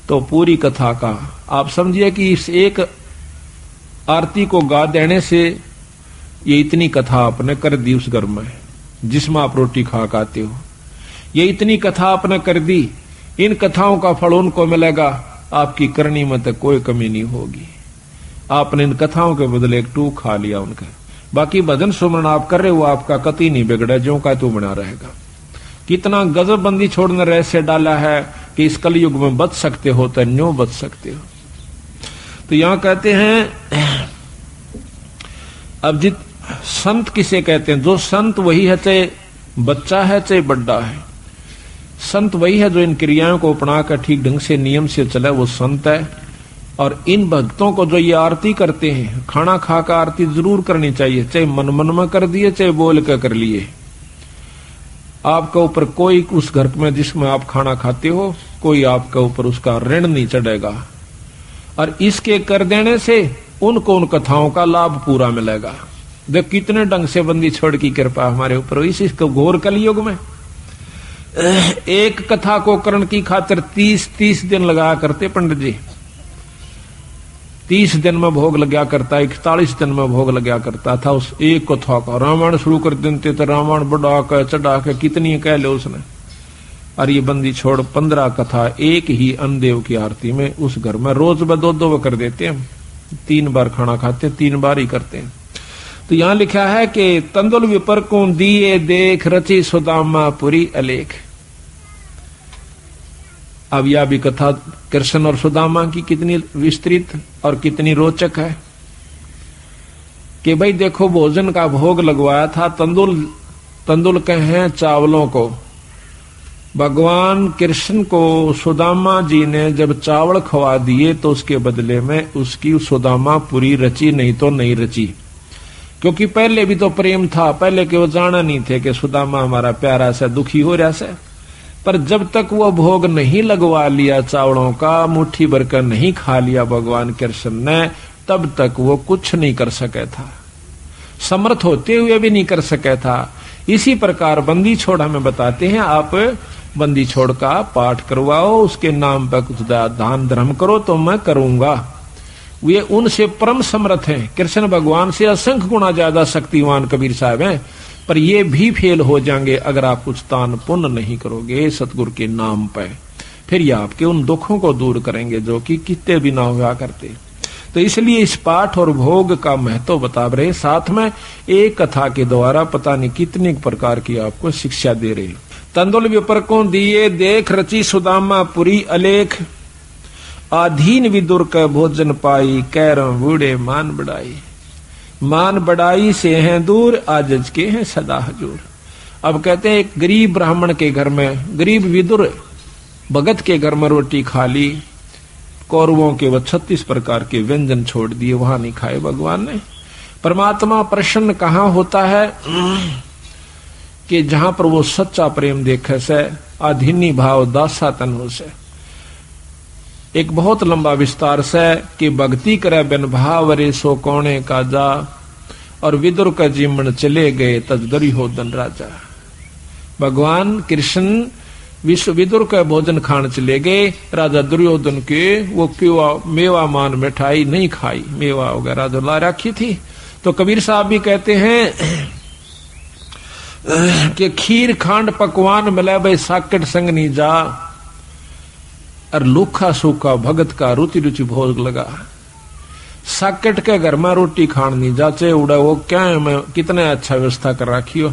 तो पूरी कथा का। आप समझिए कि इस एक आरती को गा देने से ये इतनी कथा आपने कर दी उस घर में जिसमें आप रोटी खा खाते हो। ये इतनी कथा आपने कर दी, इन कथाओं का फल उनको मिलेगा, आपकी करनी में तो कोई कमी नहीं होगी। आपने इन कथाओं के बदले एक टू खा लिया उनका। बाकी भजन सुमरण आप कर रहे हो, आपका कति नहीं बिगड़ा जो का तू बना रहेगा। कितना गजब बंदी छोड़ने रहस्य डाला है कि इस कलयुग में बच सकते हो तो न्यो बच सकते हो। तो यहाँ कहते हैं, अब जित संत किसे कहते हैं? जो संत वही है, चाहे बच्चा है, चाहे बड्डा है। संत वही है जो इन क्रियाओं को अपनाकर ठीक ढंग से, नियम से चले, वो संत है। और इन भक्तों को जो ये आरती करते हैं, खाना खाकर आरती ज़रूर करनी चाहिए, चाहे मन मन में कर दिए, चाहे बोल कर कर लिए। आपके ऊपर कोई उस घर में जिसमें आप खाना खाते हो, कोई आपके ऊपर उसका ऋण नहीं चढ़ेगा। और इसके कर देने से उनको उन कथाओं का लाभ पूरा मिलेगा। देख, कितने ढंग से बंदी छोड़ की कृपा हमारे ऊपर इस, इसको घोर कलयुग में। एक कथा को करण की खातिर तीस तीस दिन लगा करते पंडित जी। तीस दिन में भोग लग्या करता, इकतालीस दिन में भोग लग्या करता था, उस एक कथा का। रामायण शुरू कर देते तो रामायण बढ़ा कर चढ़ा कर कितनी कह लो उसने। और ये बंदी छोड़ पंद्रह कथा एक ही अनदेव की आरती में उस घर में रोज ब दो दो कर देते हैं। तीन बार खाना खाते हैं तीन बार ही करते हैं। तो यहाँ लिखा है कि, तंदुल विपर को दिए देख, रची सुदामा पुरी अलेख। अब यह भी कथा कृष्ण और सुदामा की कितनी विस्तृत और कितनी रोचक है कि भाई देखो, भोजन का भोग लगवाया था तंदुल तंदुल कहे चावलों को। भगवान कृष्ण को सुदामा जी ने जब चावल खवा दिए तो उसके बदले में उसकी सुदामा पूरी रची, नहीं तो नहीं रची। क्योंकि पहले भी तो प्रेम था, पहले के वो जाना नहीं थे कि सुदामा हमारा प्यारा से, दुखी हो रहा से। पर जब तक वह भोग नहीं लगवा लिया चावलों का, मुट्ठी भरकर नहीं खा लिया भगवान कृष्ण ने, तब तक वो कुछ नहीं कर सके था। समर्थ होते हुए भी नहीं कर सके था। इसी प्रकार बंदी छोड़ हमें बताते हैं, आप बंदी छोड़ का पाठ करवाओ, उसके नाम पर कुछ दान धर्म करो तो मैं करूँगा। वे उनसे परम समर्थ हैं। कृष्ण भगवान से असंख्य गुणा ज़्यादा शक्तिवान कबीर साहब हैं। पर ये भी फेल हो जाएँगे अगर आप कुछ तान पुण्य नहीं करोगे सतगुरु के नाम पर फिर ये आपके उन दुखों को दूर करेंगे जो कि कितने भी ना हुआ करते। तो इसलिए इस पाठ और भोग का महत्व बता रहे साथ में एक कथा के द्वारा पता नहीं कितने प्रकार की आपको शिक्षा दे रहे तंदुल विपर को दिए देख रची सुदामा पुरी अलेख। आधीन विदुर का भोजन पाई, कैरम बूढ़े मान बढ़ाई। मान बड़ाई से हैं दूर, आजज के हैं सदा हजूर। अब कहते हैं गरीब ब्राह्मण के घर में, गरीब विदुर भगत के घर में रोटी खा ली, कौरवों के वह छत्तीस प्रकार के व्यंजन छोड़ दिए, वहाँ नहीं खाए भगवान ने। परमात्मा प्रसन्न कहा होता है? कि जहाँ पर वो सच्चा प्रेम देखे से अधीनी भाव दासा तन से। एक बहुत लंबा विस्तार से कि भक्ति करे बिन भाव रे सो कोने का जा, और विदुर का जीवन चले गए तजदरी हो दन राजा। भगवान कृष्ण विश्व विदुर का भोजन खान चले गए। राजा दुर्योधन के वो क्यों मेवा मान मिठाई नहीं खाई। मेवा वगैरह जो ला रखी थी। तो कबीर साहब भी कहते हैं कि खीर खांड पकवान मिले भाई साकट संग नहीं जा। और लूखा सूखा भगत का रुचि रुचि भोग लगा। साकेट के घर में रोटी खान नहीं जाचे, उड़ा वो क्या है, मैं कितने अच्छा व्यवस्था कर रखी हो।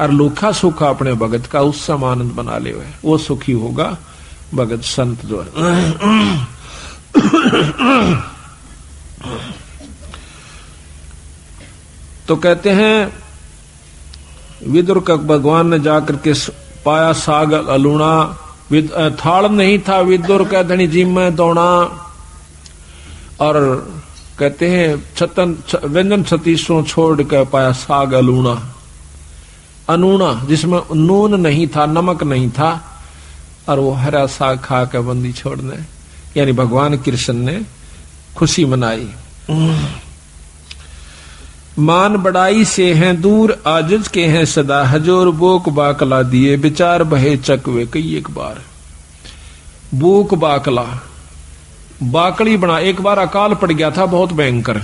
और लूखा सूखा अपने भगत का उस आनंद बना ले हुए। वो सुखी होगा, भगत संत जो तो कहते हैं, विदुर का भगवान ने जाकर के पाया साग अलूणा थाल नहीं था विदुर का धनी जिम में दौड़ा। और कहते हैं, छतन व्यंजन छत्तीसों छोड़ कर पाया साग अलूणा अनूना, जिसमें नून नहीं था, नमक नहीं था, और वो हरा साग खा कर बंदी छोड़ने। यानी भगवान कृष्ण ने खुशी मनाई। मान बड़ाई से हैं दूर, आजज के हैं सदा। हजोर बोक बाकला दिए विचार बहे चकवे कई एक बार। बोक बाकला। बाकड़ी बना, एक बार अकाल पड़ गया था, बहुत भयंकर।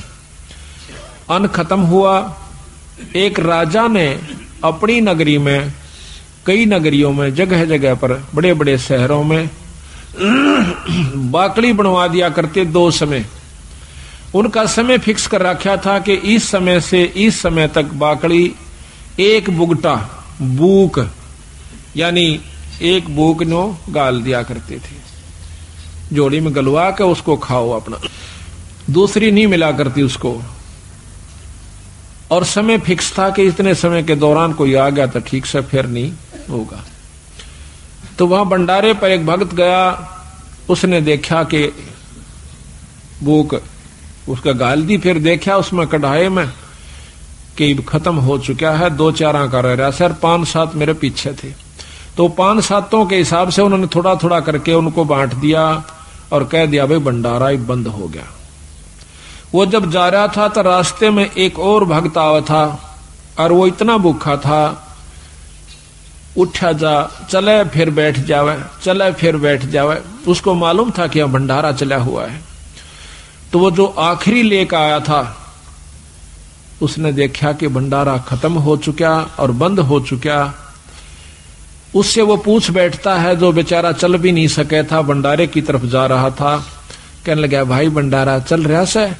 अन खत्म हुआ। एक राजा ने अपनी नगरी में, कई नगरियों में जगह जगह पर बड़े बड़े शहरों में बाकड़ी बनवा दिया करते दो समय। उनका समय फिक्स कर रखा था कि इस समय से इस समय तक बाकड़ी, एक बुगटा, बूक, यानी एक बूक नो गाल दिया करते थे। जोड़ी में गलवा के उसको खाओ अपना। दूसरी नहीं मिला करती उसको। और समय फिक्स था कि इतने समय के दौरान कोई आ गया तो ठीक से फिर नहीं होगा। तो वहाँ भंडारे पर एक भक्त गया। उसने देखा कि बुक उसका गाल दी फिर देखा, उसमें कढ़ाई में कि खत्म हो चुका है, दो चार का रह रहा सर, पाँच सात मेरे पीछे थे। तो पाँच सातों के हिसाब से उन्होंने थोड़ा थोड़ा करके उनको बांट दिया और कह दिया भाई भंडारा बंद हो गया। वो जब जा रहा था तो रास्ते में एक और भक्त आवा था और वो इतना भूखा था, उठा जा, चले फिर बैठ जावे, चले फिर बैठ जावे। उसको मालूम था कि यह भंडारा चला हुआ है। तो वो जो आखिरी लेकर आया था, उसने देखा कि भंडारा खत्म हो चुका और बंद हो चुका। उससे वो पूछ बैठता है, जो बेचारा चल भी नहीं सके था, भंडारे की तरफ़ जा रहा था। कहने लगा, भाई, भंडारा चल रहा से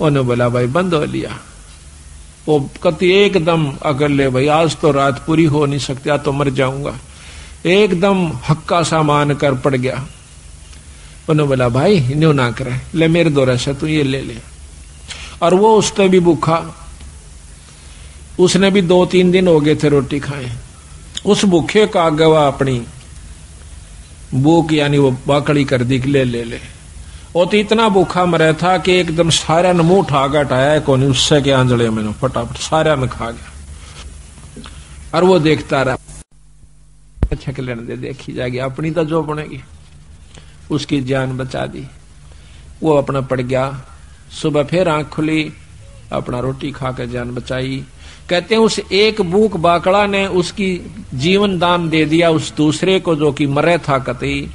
उन्हें बोला, भाई, बंद हो लिया। वो कति एकदम, अगर ले भाई, आज तो रात पूरी हो नहीं सकती तो मर जाऊँगा। एकदम हक्का सा मान कर पड़ गया। उन्होंने बोला भाई न्यू ना करे ले मेरे दो से तू ये ले ले और वो उसने भी भूखा उसने भी दो तीन दिन हो गए थे रोटी खाए उस भूखे का गवा अपनी भूख यानी वो बाकड़ी कर दी ले ले ले वो तो इतना भूखा मरे था कि एकदम सारा ने मुँह उठा गटाया कौन उससे के आंजड़े मैंने फटाफट सारा ने खा गया और वो देखता रहा अच्छा के लेने दे देखी जाएगी अपनी तो जो बनेगी उसकी जान बचा दी। वो अपना पड़ गया। सुबह फिर आँख खुली, अपना रोटी खा कर जान बचाई। कहते हैं उस एक बूक बाकड़ा ने उसकी जीवन दान दे दिया उस दूसरे को जो कि मरे था कतई।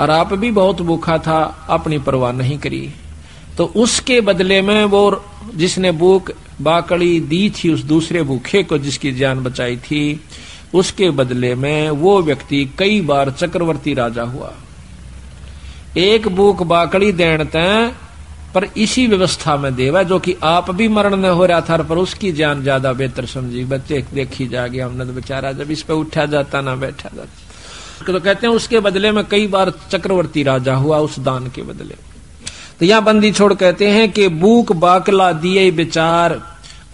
और आप भी बहुत भूखा था, अपनी परवाह नहीं करी। तो उसके बदले में वो जिसने भूख बाकड़ी दी थी उस दूसरे भूखे को जिसकी जान बचाई थी, उसके बदले में वो व्यक्ति कई बार चक्रवर्ती राजा हुआ। एक बूक बाकड़ी देन पर इसी व्यवस्था में देवा जो कि आप भी मरण न हो रहा था पर उसकी जान ज़्यादा बेहतर समझी। बच्चे देखी जागे हमने तो बेचारा जब इस पे उठा जाता ना बैठा जाता। तो कहते हैं उसके बदले में कई बार चक्रवर्ती राजा हुआ उस दान के बदले। तो यहाँ बंदी छोड़ कहते हैं कि बूक बाकला दिए विचार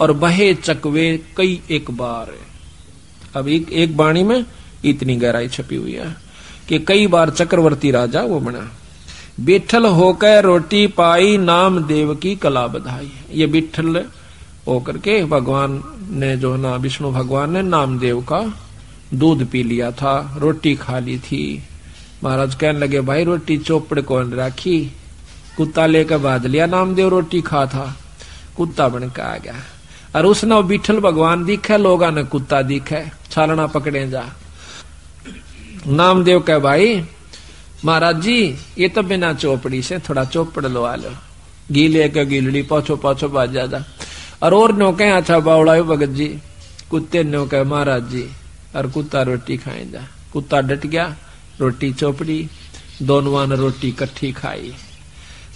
और बहे चकवे कई एक बार अब एक, एक बाणी में इतनी गहराई छपी हुई है कि कई बार चक्रवर्ती राजा वो बना। बिठल होकर रोटी पाई नाम देव की कला बधाई ये बिठल होकर के भगवान ने जो ना, विष्णु भगवान ने नामदेव का दूध पी लिया था, रोटी खा ली थी। महाराज कहने लगे, भाई, रोटी चोपड़ कौन राखी? कुत्ता लेकर बाज लिया नामदेव रोटी खा था। कुत्ता बन के आ गया। और उसने बिठल भगवान दिखे, लोग ने कुत्ता दिखे, छालना पकड़े जा। नामदेव कह, भाई महाराज जी, ये तो बिना चौपड़ी से थोड़ा चौपड़ लो लो घी के गीलड़ी पाछो पाछो बाज जाता और और नो कहे अच्छा बावड़ा भगत जी। कुत्ते नो कहे महाराज जी। और कुत्ता रोटी खाए जा। कुत्ता डट गया, रोटी चौपड़ी। दोनों ने रोटी कट्ठी खाई।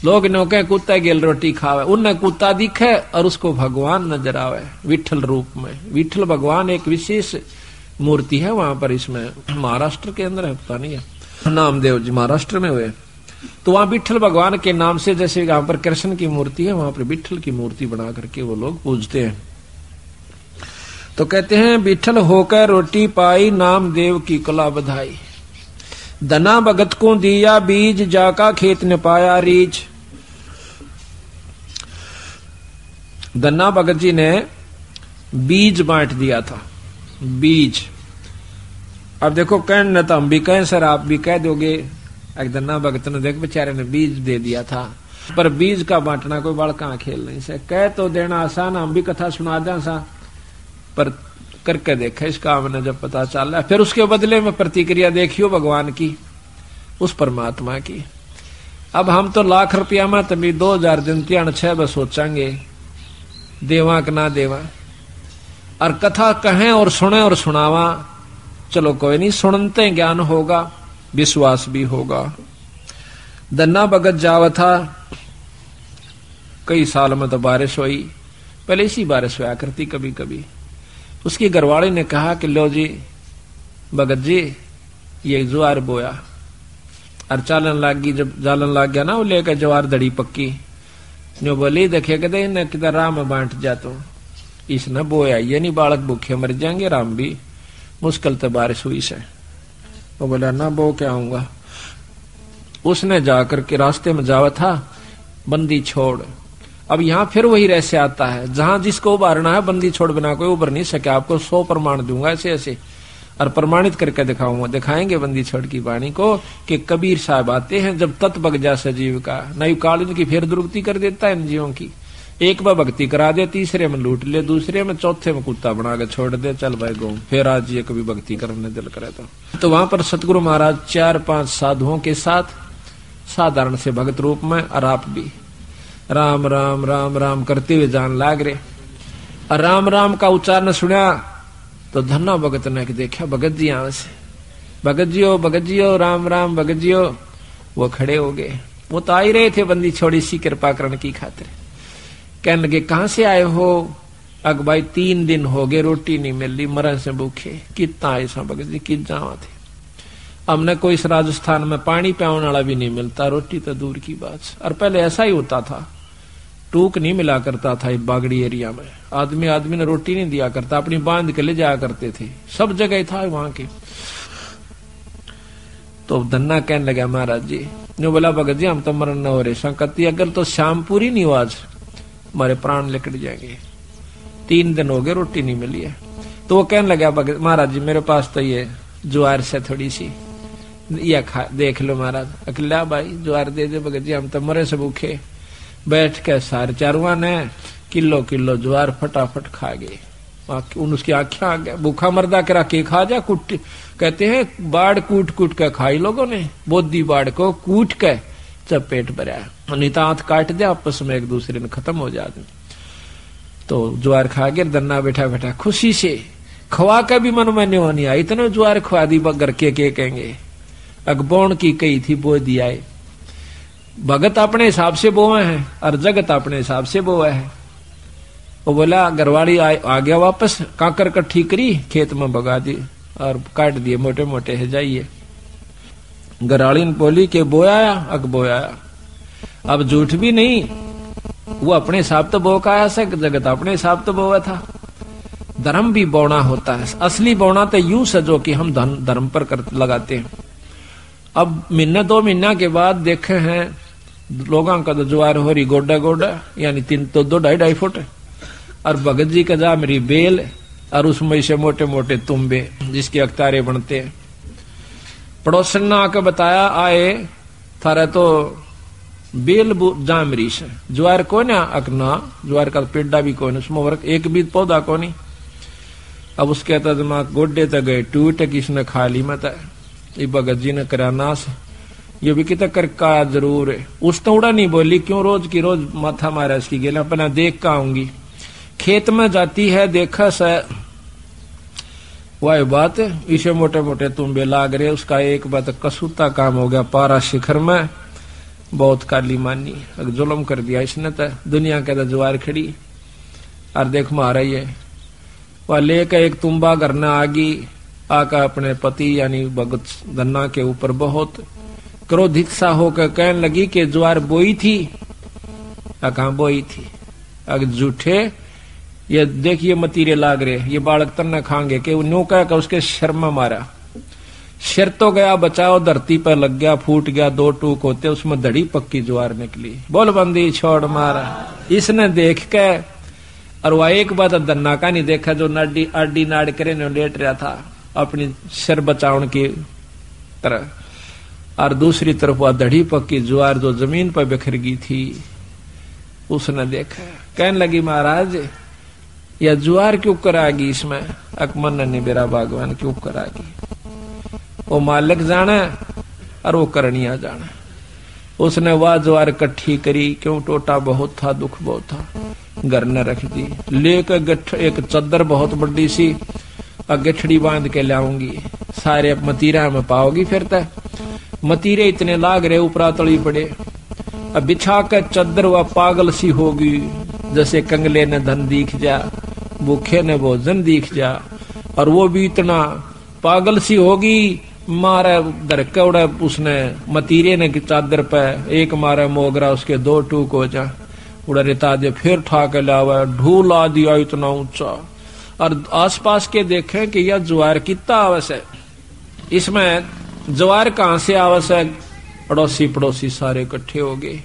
लोग नो कहे कुत्ता गेल रोटी खावे। उनने कुत्ता दिखे और उसको भगवान नज़र आवे विठल रूप में। विठल भगवान एक विशेष मूर्ति है वहाँ पर इसमें, महाराष्ट्र के अंदर है, पता नहीं है। नामदेव जी महाराष्ट्र में हुए। तो वहाँ बिठल भगवान के नाम से जैसे यहाँ पर कृष्ण की मूर्ति है, वहाँ पर बिठल की मूर्ति बना करके वो लोग पूजते हैं। तो कहते हैं बिठल होकर रोटी पाई नाम देव की कला बधाई। दना भगत को दिया बीज, जाका खेत ने पाया रीज दन्ना भगत जी ने बीज बांट दिया था। बीज। अब देखो, कह न तो हम भी कहें, सर आप भी कह दोगे। एक दन्ना भगत ने देख, बेचारे ने बीज दे दिया था। पर बीज का बांटना कोई बड़ कहा खेल नहीं से कह तो देना आसान हम भी कथा सुना दें सा पर करके देखा इस काम ने जब पता चल रहा फिर उसके बदले में प्रतिक्रिया देखियो भगवान की, उस परमात्मा की। अब हम तो लाख रुपया में तभी दो हज़ार दिन त्याण छह बस सोचेंगे। देवा कि ना देवा? और कथा कहें और सुने और सुनावा चलो कोई नहीं, सुनते ज्ञान होगा, विश्वास भी होगा। दन्ना भगत जावा था, कई साल में तो बारिश हुई, पहले इसी बारिश हुआ करती कभी कभी उसकी घरवाली ने कहा कि लो जी, भगत जी, ये ज्वार बोया। और चालन लाग जब जालन लाग गया ना, वो लेकर ज्वार दड़ी पक्की। जो बोली, देखे कहते इन्हें किधर राम बांट जा तो? इसने बोया, ये नहीं बालक भूखे मर जाएँगे, राम भी। मुश्किल तो बारिश हुई से। वो बोला, ना बो, क्या आऊँगा उसने जाकर के रास्ते में जावा था, बंदी छोड़। अब यहाँ फिर वही रहस्य आता है। जहाँ जिसको उबारना है, बंदी छोड़ बिना कोई उबर नहीं सके। आपको सौ प्रमाण दूँगा, ऐसे ऐसे। और प्रमाणित करके दिखाऊँगा। दिखाएँगे बंदी छोड़ की वाणी को कि कबीर साहब आते हैं जब तत् बग जा सजीव का। नई काल की फिर दुरुक्ति कर देता है इन जीवों की। एक बार भक्ति करा दे, तीसरे में लूट ले, दूसरे में चौथे में कुत्ता बना के छोड़ दे, चल भाई गो। फिर आज ये कभी भक्ति करने दिल करे तो। तो वहाँ पर सतगुरु महाराज चार पाँच साधुओं के साथ साधारण से भगत रूप में और आप भी। राम राम राम राम करते हुए जान लाग रहे और राम राम का उच्चारण सुना तो धन्ना भगत ने देखा, भगत जी यहाँ से। भगत जी हो भगत जी हो राम राम, भगत जी हो वो खड़े हो गए। वो तो आ ही रहे थे बंदी, छोड़ी सी कृपा करण की खातिर। कहने लगे, कहाँ से आए हो? अग भाई, तीन दिन हो गए, रोटी नहीं मिल रही मरण से भूखे। कितना ऐसा भगत जी कि जावा थे। हमने कोई इस राजस्थान में पानी प्याने वाला भी नहीं मिलता, रोटी तो दूर की बात। और पहले ऐसा ही होता था, टूक नहीं मिला करता था बागड़ी एरिया में। आदमी आदमी ने रोटी नहीं दिया करता, अपनी बाँध के ले जाया करते थे। सब जगह था वहाँ के। तो धन्ना कहने लगा, महाराज जी, जो बोला, भगत जी, हम तो मरण न हो रहे संकति अगर तो शाम पूरी नहीं आज। हमारे प्राण लिकट जाएँगे। तीन दिन हो गए, रोटी नहीं मिली है। तो वो कहने लगा भगत महाराज जी, मेरे पास तो ये ज्वार से थोड़ी सी, या खा, देख लो महाराज। अकेला भाई, ज्वार दे दे भगत जी, हम तो मरे से भूखे। बैठ के सारे चारुआ ने किलो किलो ज्वार फटाफट खा गए। उसकी आँखें आ गया भूखा मर्दा करा के खा जा, कुट, कहते हैं, बाढ़ कूट कूट के खाई लोगों ने। बोधी बाढ़ को कूट के जब पेट भरा नितांत काट दे आपस में एक दूसरे ने खत्म हो जाते तो ज्वार खा गए दन्ना बैठा बैठा खुशी से खवा का भी मन में नहीं होनी आई इतने ज्वार खुआ दी बगर के के कहेंगे। अगबोण की कई थी बो दिया भगत अपने हिसाब से बोए हैं और जगत अपने हिसाब से बोए है। वो बोला घरवाली आ, आ गया वापस काकर कट्ठी करी खेत में भगा दी और काट दिए मोटे मोटे है जाइए। घरवाली ने बोली के बोया अग बोया अब झूठ भी नहीं, वो अपने हिसाब तो बो का आया जगत अपने हिसाब तो बोया था। धर्म भी बोना होता है। असली बोना तो यूँ सजो कि हम धर्म पर कर, लगाते हैं। अब महीने, दो महीना के बाद देखे हैं, लोगों का तो ज्वार हो रही गोडा गोडा यानी तीन तो दो ढाई ढाई फुट। और भगत जी का जा मेरी बेल, और उसमें से मोटे मोटे तुम्बे, जिसके अख्तारे बनते हैं। पड़ोसन ने आके बताया, आए, थारा तो बेल जामरी से ज्वार को ना अकना ज्वार का पेड़ा भी कौन उसमें वर्क, एक भी पौधा को नहीं अब उसके दिमाग गोड्डे तक गए, टूट किसने खा ली मत ये भगत जी ने करा नाश ये भी कितना कर का ज़रूर है। उस तो उड़ा नहीं बोली, क्यों रोज की रोज माथा मारा इसकी गेला, अपना देख का आऊँगी। खेत में जाती है, देखा स वह बात इसे मोटे मोटे तुम्बे लाग रहे उसका एक बात, कसूता काम हो गया पारा शिखर में। बहुत काली मानी। जुलम कर दिया इसने तो। दुनिया के तो जुआर खड़ी। और देख मारा ये। वह, लेकर एक तुम्बा करना आगी। आका अपने पति यानी भगत गन्ना के ऊपर बहुत क्रोधित सा होकर कहने लगी कि ज्वार बोई थी। कहा बोई थी। अगर झूठे ये देखिए मतीरे लाग रहे, ये बालक तन्ना खाएँगे कि नो कह उसके शर्मा मारा। सिर तो गया, बचाओ, धरती पर लग गया, फूट गया, दो टूक होते, उसमें दड़ी पक्की ज्वार निकली। बोल बंदी, छोड़ मारा। इसने देख के, और वह एक बात दन्ना का नहीं देखा, जो नाडी, आडी नाड़ करे ने लेट रहा था, अपनी सिर बचावन की तरह। और दूसरी तरफ़ वह दढ़ी पक्की ज्वार जो ज़मीन पर बिखर गई थी, उसने देखा। कहने लगी, महाराज यह ज्वार क्यों करागी इसमें? अकमन ने मेरा बागवान क्यों करागी वो मालिक जाना और वो करनिया जाना उसने वह ज्वार इकट्ठी करी, क्यों टोटा बहुत था, दुख बहुत था। घर ने रख दी। लेकर गठ, एक चद्दर बहुत बड़ी सी। गठड़ी बाँध के लाऊँगी। सारे मतीरा में पाओगी फिर तक मतीरे इतने लाग रहे ऊपरा तड़ी पड़े। अब बिछा कर चद्दर व पागल सी होगी, जैसे कंगले ने धन दिख जा। भूखे ने भोजन दिख जा, और वो भी इतना पागल सी होगी, मारे धरके उड़े उसने मतीरे ने चादर पे, एक मारे मोगरा उसके दो टूक हो जा। उड़ा रिता दे फिर ठा के लावा, ढूल आ दिया इतना ऊँचा। और आसपास के देखें कि यह ज्वार कितना आवश है। इसमें ज्वार कहाँ से आवश है? पड़ोसी पड़ोसी सारे इकट्ठे हो गए।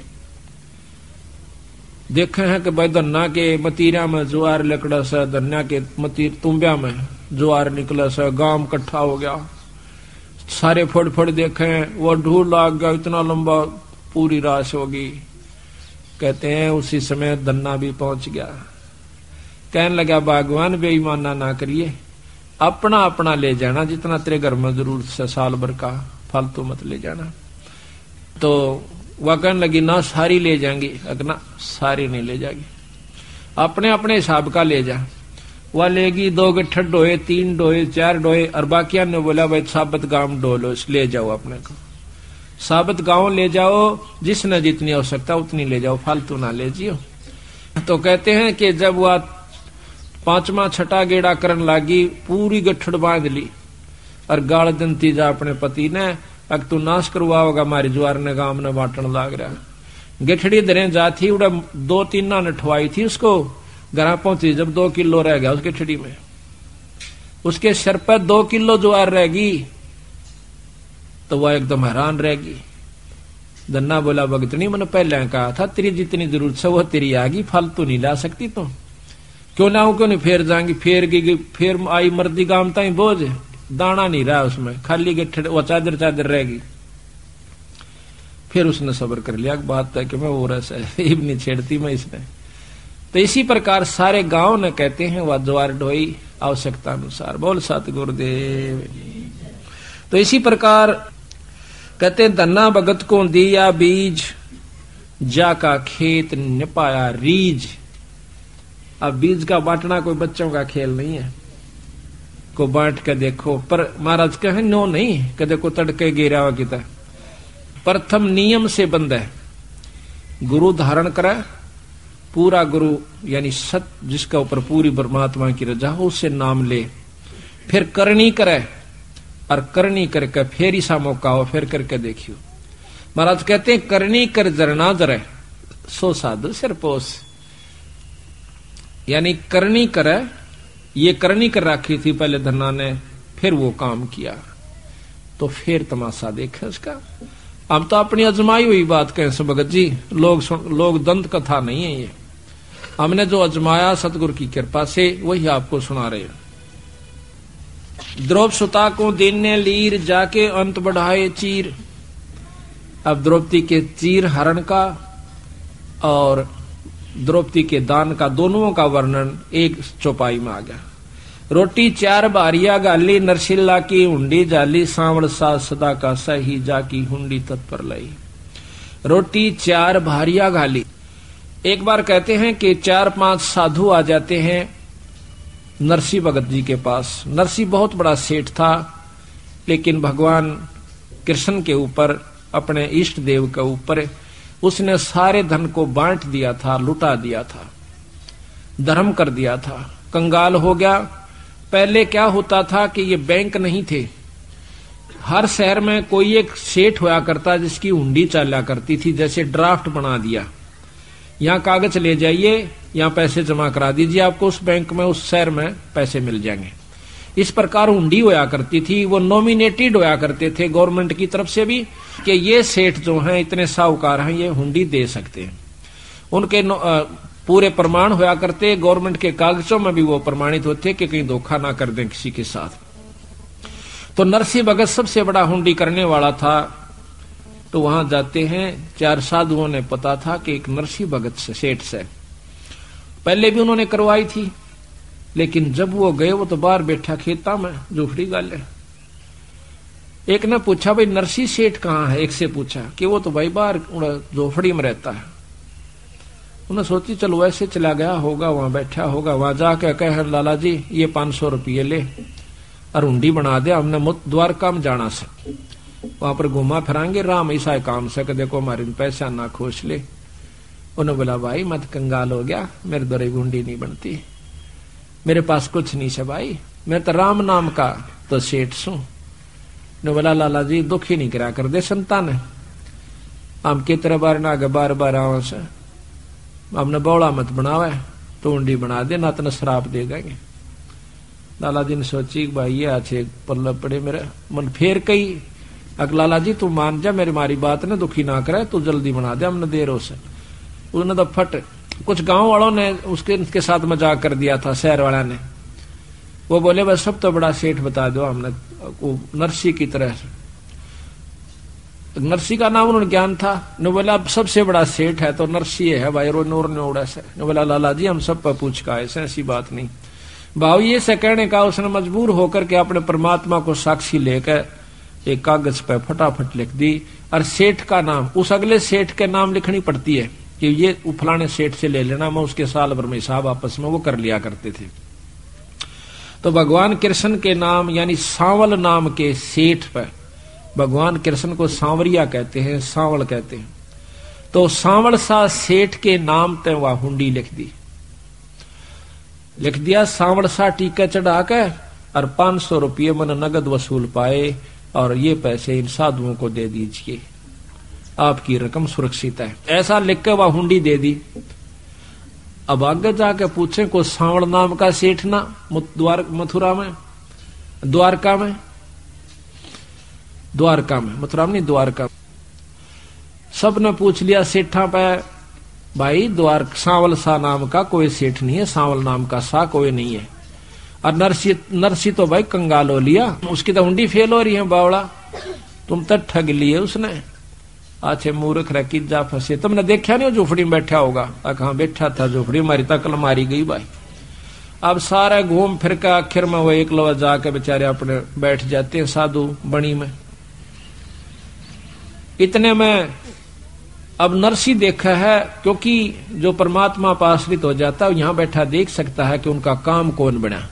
देखे हैं कि भाई धन्ना के मतीरा में जुआर लकड़ा से धन्या के मतीर तुम्बिया में जुआर निकला से, गाँव इकट्ठा हो गया। सारे फड़ फड़ देखे हैं, वो ढूल लाग गया, इतना लंबा पूरी राश होगी। कहते हैं, उसी समय धन्ना भी पहुँच गया। कहने लगा भगवान बेईमाना ना करिए। अपना अपना ले जाना, जितना तेरे घर में ज़रूरत से साल भर का, फालतू मत ले जाना। तो वह कहने लगी, ना, सारी ले जाएँगी। अगना सारी नहीं ले जाएगी। अपने अपने हिसाब का ले जा। वह लेगी दो गठर डोए तीन डोए चार डोए और बाकिया ने बोला, भाई, साबत गाँव डोलो ले जाओ अपने को। साबत गाँव ले जाओ, जिसने जितनी आवश्यकता उतनी ले जाओ, फालतू ना ले जियो। तो कहते हैं कि जब वह पांचवा छठा गेड़ा करन लागी, पूरी गठड़ बाँध ली, और गाल दंती जा अपने पति ने अग तू नाश करवाओगा, मारी ज्वार ने गाँव ने बांटन लाग रहा गिठड़ी दरे जाती उड़ा दो तीन ना नठवाई थी उसको। घर पहुँची, जब दो किलो रह गया उस गिठड़ी में। उसके सर पर दो किलो ज्वार रहेगी तो वह एकदम हैरान रहेगी। दन्ना बोला भगतनी मैंने पहले कहा था, तेरी जितनी ज़रूरत है वो तेरी आगी फालतू नहीं ला सकती तुम क्यों ना क्यों नहीं, फेर जाएँगी, फेर की फेर आई मर्दी गाम ताई बोझ। दाना नहीं रहा उसमें। खाली गठड़, वो चादर चादर रहेगी। फिर उसने सबर कर लिया। बात है कि मैं वो रस (laughs) नहीं छेड़ती मैं इसने तो इसी प्रकार सारे गाँव ने कहते हैं, वह द्वार ढोई आवश्यकता अनुसार। बोल सत गुरुदेव तो इसी प्रकार कहते धन्ना भगत को दिया बीज, जा का खेत निपाया रीज। अब बीज का बांटना कोई बच्चों का खेल नहीं है। को बांट के देखो। पर महाराज कहे, नो, नहीं कि देखो तड़के गिरा हुआ किता। प्रथम नियम से बंद है। गुरु धारण करे, पूरा गुरु, यानी सत, जिसका ऊपर पूरी परमात्मा की रजा हो उससे नाम ले। फिर करनी करे, और करनी करके फिर ईसा मौका हो, फिर करके देखियो। महाराज कहते हैं करनी कर जरना जरे, सो साधु सिर पोस। यानी करनी करे ये करनी कर रखी थी पहले धन्ना ने, फिर वो काम किया। तो फिर तमाशा देखे उसका। हम तो अपनी अजमाई हुई बात कहें भगत जी, लोग लोग दंत कथा नहीं है ये। हमने जो अजमाया सतगुरु की कृपा से, वही आपको सुना रहे द्रौप सुता को दिन ने लीर जाके अंत बढ़ाए चीर। अब द्रौपदी के चीर हरण का, और द्रौपदी के दान का दोनों का वर्णन एक चौपाई में आ गया। रोटी, चार बारिया, गाली, नरसिल्ला की हुंडी जाली, सांवड़ सा सदा का सही जाकी हुंडी तत्पर लाई। रोटी, चार भारिया गाली। एक बार कहते हैं कि चार पाँच साधु आ जाते हैं नरसी भगत जी के पास। नरसी बहुत बड़ा सेठ था, लेकिन भगवान कृष्ण के ऊपर, अपने इष्ट देव के ऊपर उसने सारे धन को बांट दिया था, लुटा दिया था, धर्म कर दिया था। कंगाल हो गया। पहले क्या होता था कि ये बैंक नहीं थे। हर शहर में कोई एक सेठ होया करता जिसकी हुंडी चला करती थी, जैसे ड्राफ्ट बना दिया। यहाँ कागज़ ले जाइए, यहाँ पैसे जमा करा दीजिए, आपको उस बैंक में, उस शहर में पैसे मिल जाएँगे। इस प्रकार हुंडी होया करती थी, वो नॉमिनेटेड होया करते थे गवर्नमेंट की तरफ़ से भी कि ये सेठ जो हैं, इतने साहूकार हैं, ये हुंडी दे सकते हैं। उनके पूरे प्रमाण होया करते गवर्नमेंट के कागजों में भी वो प्रमाणित होते कि कहीं धोखा ना कर दें किसी के साथ। तो नरसिंह भगत सबसे बड़ा हुंडी करने वाला था। तो वहाँ जाते हैं, चार साधुओं ने पता था कि एक नरसिंह भगत से, सेठ से। पहले भी उन्होंने करवाई थी। लेकिन जब वो गए, वो तो बाहर बैठा खेता में जोफड़ी गाले एक ने पूछा, भाई, नरसी सेठ कहाँ है? एक से पूछा कि वो तो भाई बाहर जोफड़ी में रहता है। उन्हें सोची, चलो वैसे चला गया, होगा, वहाँ बैठा होगा, वहाँ जाके कह लाला जी ये पाँच सौ रुपये ले और हुंडी बना दे, हमने मुत द्वारका में जाना से। वहाँ पर घुमा फिरांगे राम ऐसा काम से देखो, हमारे पैसा ना खोस ले। उन्हें बोला, भाई, मत कंगाल हो गया, मेरे द्वारा गुंडी नहीं बनती। मेरे पास कुछ नहीं है भाई मैं तो राम नाम का तो सेठ सू। ने बोला, लाला जी, दुखी नहीं करा कर दे संतान हम कितने बार ना आगे, बार बार आवा से। हमने बौड़ा मत बनावे टूंडी बना दे, ना तो शराब दे देंगे। लाला जी ने सोची, भाई, ये अच्छे पल्ल पड़े मेरे। मन फेर कही, अग लाला जी, तू मान जा, मेरी मारी बात ने दुखी ना करे, तू जल्दी बना दे हमने देर हो से। उसने तो फट कुछ गाँव वालों ने उसके उसके साथ मज़ाक कर दिया था शहर वाला ने। वो बोले, बस सब तो बड़ा सेठ बता दो, हमने वो नरसी की तरह नरसी का नाम उन्होंने ज्ञान था। ने बोला सबसे बड़ा सेठ है तो नरसी है भाई रो नूर ने उड़ा से ने बोला लाला जी, हम सब पर पूछ का, ऐसे ऐसी बात नहीं। भाव ये से कहने का, उसने मजबूर होकर के अपने परमात्मा को साक्षी लेकर एक कागज़ पर फटाफट लिख दी, और सेठ का नाम, उस अगले सेठ के नाम लिखनी पड़ती है। कि ये फलाने सेठ से ले लेना, मैं उसके साल भर में हिसाब आपस में वो कर लिया करते थे। तो भगवान कृष्ण के नाम, यानी सांवल नाम के सेठ पर भगवान कृष्ण को सांवरिया कहते हैं, सांवल कहते हैं। तो सांवल सा सेठ के नाम ते वह हुंडी लिख दी। लिख दिया, सांवल सा टीका चढ़ा के और पाँच सौ रुपये मन नगद वसूल पाए और ये पैसे इन साधुओं को दे दीजिए। आपकी रकम सुरक्षित है। ऐसा लिख के वह हुंडी दे दी। अब आगे जाके पूछे को सांवल नाम का सेठ ना? द्वार मथुरा में? द्वारका में? द्वारका में। मथुरा में नहीं, द्वारका सबने पूछ लिया, सेठा पे, भाई, द्वार सांवल सा नाम का कोई सेठ नहीं है, सांवल नाम का सा कोई नहीं है। और नरसी नरसी तो भाई कंगाल हो लिया उसकी तो हुंडी फेल हो रही है, बावड़ा। तुम तो ठग लिए उसने। आछे मूर्ख रखी जा फंसे। तुमने देखा नहीं झोपड़ी में बैठा होगा? कहा बैठा था झोपड़ी? मारी तकल मारी गई भाई। अब सारे घूम फिर के आखिर में वो एक लवा जाके बेचारे अपने बैठ जाते हैं साधु बणी में। इतने में अब नरसी देखा है, क्योंकि जो परमात्मा पर आश्रित हो जाता है, यहाँ बैठा देख सकता है कि उनका काम कौन बना।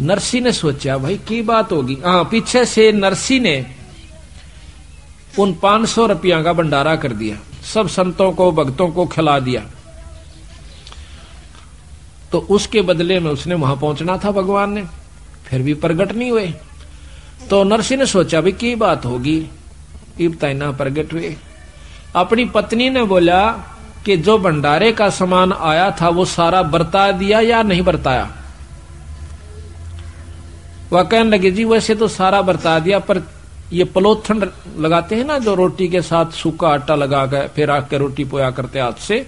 नरसी ने सोचा, भाई, की बात होगी? हाँ पीछे से नरसी ने उन पाँच सौ रुपया का भंडारा कर दिया। सब संतों को, भक्तों को खिला दिया। तो उसके बदले में उसने वहाँ पहुँचना था भगवान ने। फिर भी प्रगट नहीं हुए। तो नरसिंह ने सोचा भी की बात होगी? इब तैना प्रगट हुए। अपनी पत्नी ने बोला कि जो भंडारे का सामान आया था, वो सारा बरता दिया या नहीं बरताया? वह कहने लगे, जी, वैसे तो सारा बरता दिया, पर ये पलोथन लगाते हैं ना, जो रोटी के साथ सूखा आटा लगा कर फिर आके रोटी पोया करते हाथ से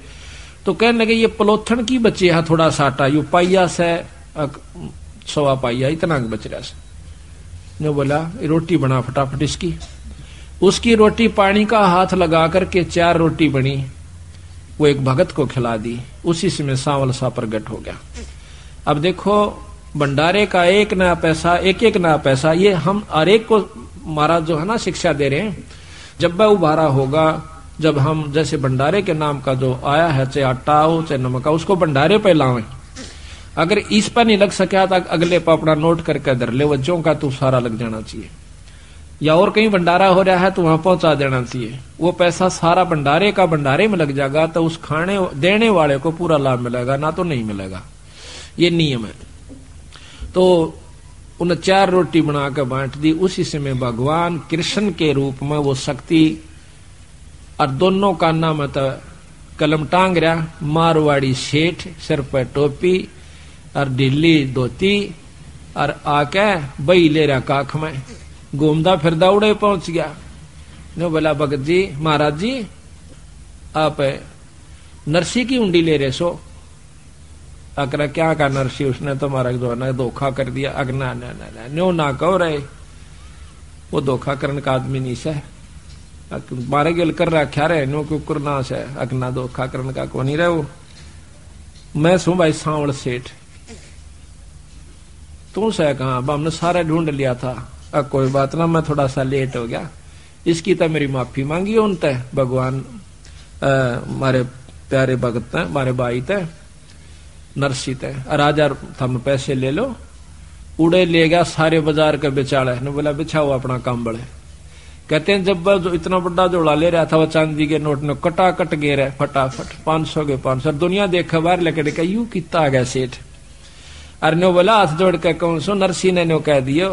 तो कहने लगे, ये पलोथन की बचे है थोड़ा सा आटा, यू पाइया से सवा पाइया, इतना बच रहा से जो बोला रोटी बना फटाफट इसकी। उसकी रोटी पानी का हाथ लगा करके चार रोटी बनी, वो एक भगत को खिला दी, उसी से में सावल सा प्रगट हो गया। अब देखो, भंडारे का एक नया पैसा एक एक नया पैसा, ये हम हर एक को महाराज जो है ना शिक्षा दे रहे हैं, जब वह उभारा होगा, जब हम जैसे भंडारे के नाम का जो आया है, चाहे आटा हो, चाहे नमक उसको भंडारे पे लावे। अगर इस पर नहीं लग सका तो अगले पर अपना नोट करके धर ले, वज्जों का तो सारा लग जाना चाहिए। या और कहीं भंडारा हो रहा है तो वहाँ पहुँचा देना चाहिए। वो पैसा सारा भंडारे का भंडारे में लग जाएगा तो उस खाने, देने वाले को पूरा लाभ मिलेगा, ना तो नहीं मिलेगा। ये नियम है। तो उन चार रोटी बनाकर बांट दी। उसी समय भगवान कृष्ण के रूप में वो शक्ति और दोनों का नाम तो कलम टांग रहा, मारवाड़ी सेठ, सिर पर टोपी और ढीली धोती और आके बई ले रहा काख में। घूमदा फिर उड़े पहुँच गया। ने बोला, भगत जी, महाराज जी, आप नरसी की उंडी ले रहे सो। अकरा, क्या का नरसी उसने तो मारा जो है धोखा कर दिया। अगना ना ना ना न्यो ना कहो रहे वो धोखा करने का आदमी नहीं से मारे गिल कर रखा रहे न्यो कुकुर ना से अगना धोखा करने का को नहीं रहे वो। मैं सू भाई सांवल सेठ। तू सह कहा? हमने सारे ढूंढ लिया था। अब कोई बात ना, मैं थोड़ा सा लेट हो गया। इसकी तो मेरी माफ़ी मांगी उन भगवान मारे प्यारे भगत है, मारे भाई तय नरसी तय राजा थम पैसे ले लो। उड़े ले गया, सारे बाज़ार का बेचाड़ा ने बोला बिछाओ अपना काम बड़े। कहते हैं, जब जो इतना बड़ा जोड़ा ले रहा था वो चांदी के नोट में कटा कट गे रहे फटाफट। पाँच सौ के पाँच सौ। दुनिया देख बाहर लेकर देखा, यू कितना आ गया सेठ? अरे नो बोला हाथ जोड़ के कौन सो? नरसी ने नो कह दियो,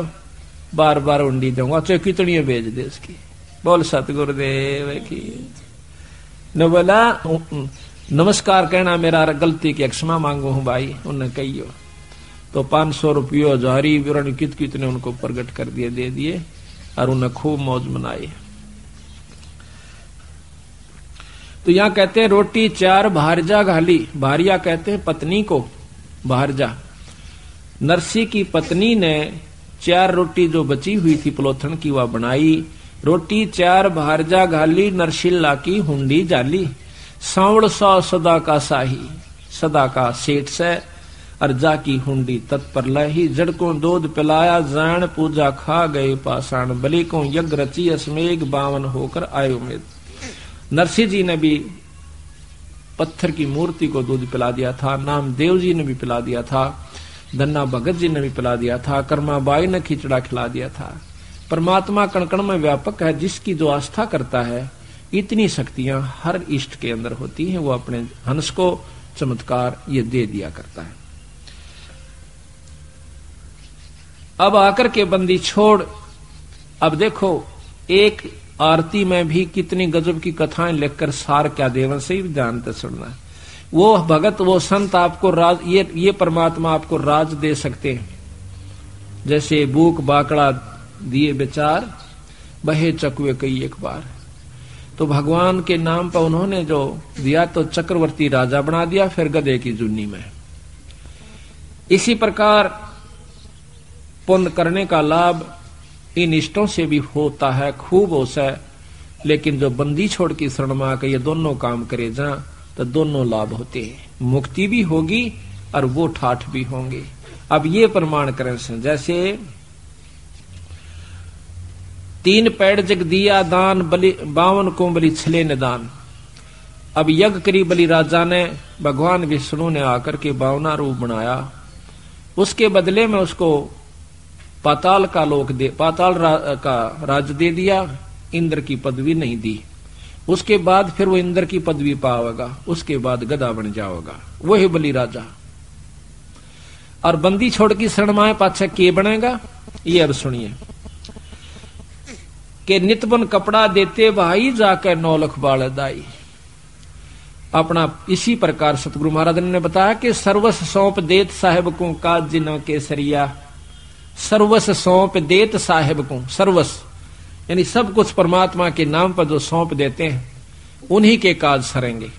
बार बार उंडी दूँगा चाहे कितनी भेज दे उसकी बोल, सतगुरुदेव की। न बोला नमस्कार, कहना मेरा गलती की क्षमा मांगू हूँ भाई, उन्हें कहियो। तो पाँच सौ रुपये जारी विवरण कित कितने उनको प्रकट कर दिए, दे दिए, और उन्हें खूब मौज मनाई। तो यहाँ कहते हैं, रोटी, चार, भारजा घाली भारिया कहते हैं, पत्नी को, भारजा। नरसी की पत्नी ने चार रोटी जो बची हुई थी पलोथन की, वह बनाई। रोटी, चार, भारजा घाली नरशिल्ला की हुंडी जाली। सांवड़ सौ सदा का साही, सदा का सेठ से। अर्जा की हुंडी तत्पर लही, जड़कों दूध पिलाया जान पूजा खा गए पाषाण। बलि को यज्ञ रची अस्मेघ बावन होकर आयो उम्मीद नरसिंह जी ने भी पत्थर की मूर्ति को दूध पिला दिया था, नामदेव जी ने भी पिला दिया था, धन्ना भगत जी ने भी पिला दिया था, कर्मा बाई ने खिचड़ा खिला दिया था। परमात्मा कणकण में व्यापक है, जिसकी जो आस्था करता है इतनी शक्तियाँ हर इष्ट के अंदर होती हैं, वो अपने हंस को चमत्कार ये दे दिया करता है। अब आकर के बंदी छोड़, अब देखो, एक आरती में भी कितनी गजब की कथाएँ लिखकर सार क्या देवन से ही जानते सुनना वो भगत, वो संत आपको राज, ये ये परमात्मा आपको राज दे सकते हैं। जैसे बूक बाकड़ा दिए बेचार, बहे चकुए कई एक बार। तो भगवान के नाम पर उन्होंने जो दिया तो चक्रवर्ती राजा बना दिया, फिर गधे की जुन्नी में। इसी प्रकार पुण्य करने का लाभ इन इष्टों से भी होता है, खूब होता है लेकिन जो बंदी छोड़ की शरण में आकर ये दोनों काम करे जा तो दोनों लाभ होते हैं। मुक्ति भी होगी और वो ठाठ भी होंगे। अब ये प्रमाण करें, जैसे तीन पेड़ जग दिया दान बलि बावन को बलि छले निदान। अब यज्ञ करी बलि राजा ने भगवान विष्णु ने आकर के बावना रूप बनाया। उसके बदले में उसको पाताल का लोक दे पाताल रा, का राज दे दिया इंद्र की पदवी नहीं दी। उसके बाद फिर वो इंद्र की पदवी पावेगा उसके बाद गदा बन जाओगा वही बलि राजा। और बंदी छोड़ की शरण माए पाछा के बनेगा ये अब सुनिए। के नितबन कपड़ा देते भाई जाकर नौलख बाल दाई अपना इसी प्रकार सतगुरु महाराज ने बताया कि सर्वस सौंप देत साहेब को का जिन के सरिया सर्वस सौंप देत साहेब को सर्वस। यानी सब कुछ परमात्मा के नाम पर जो सौंप देते हैं, उन्हीं के काज सरेंगे।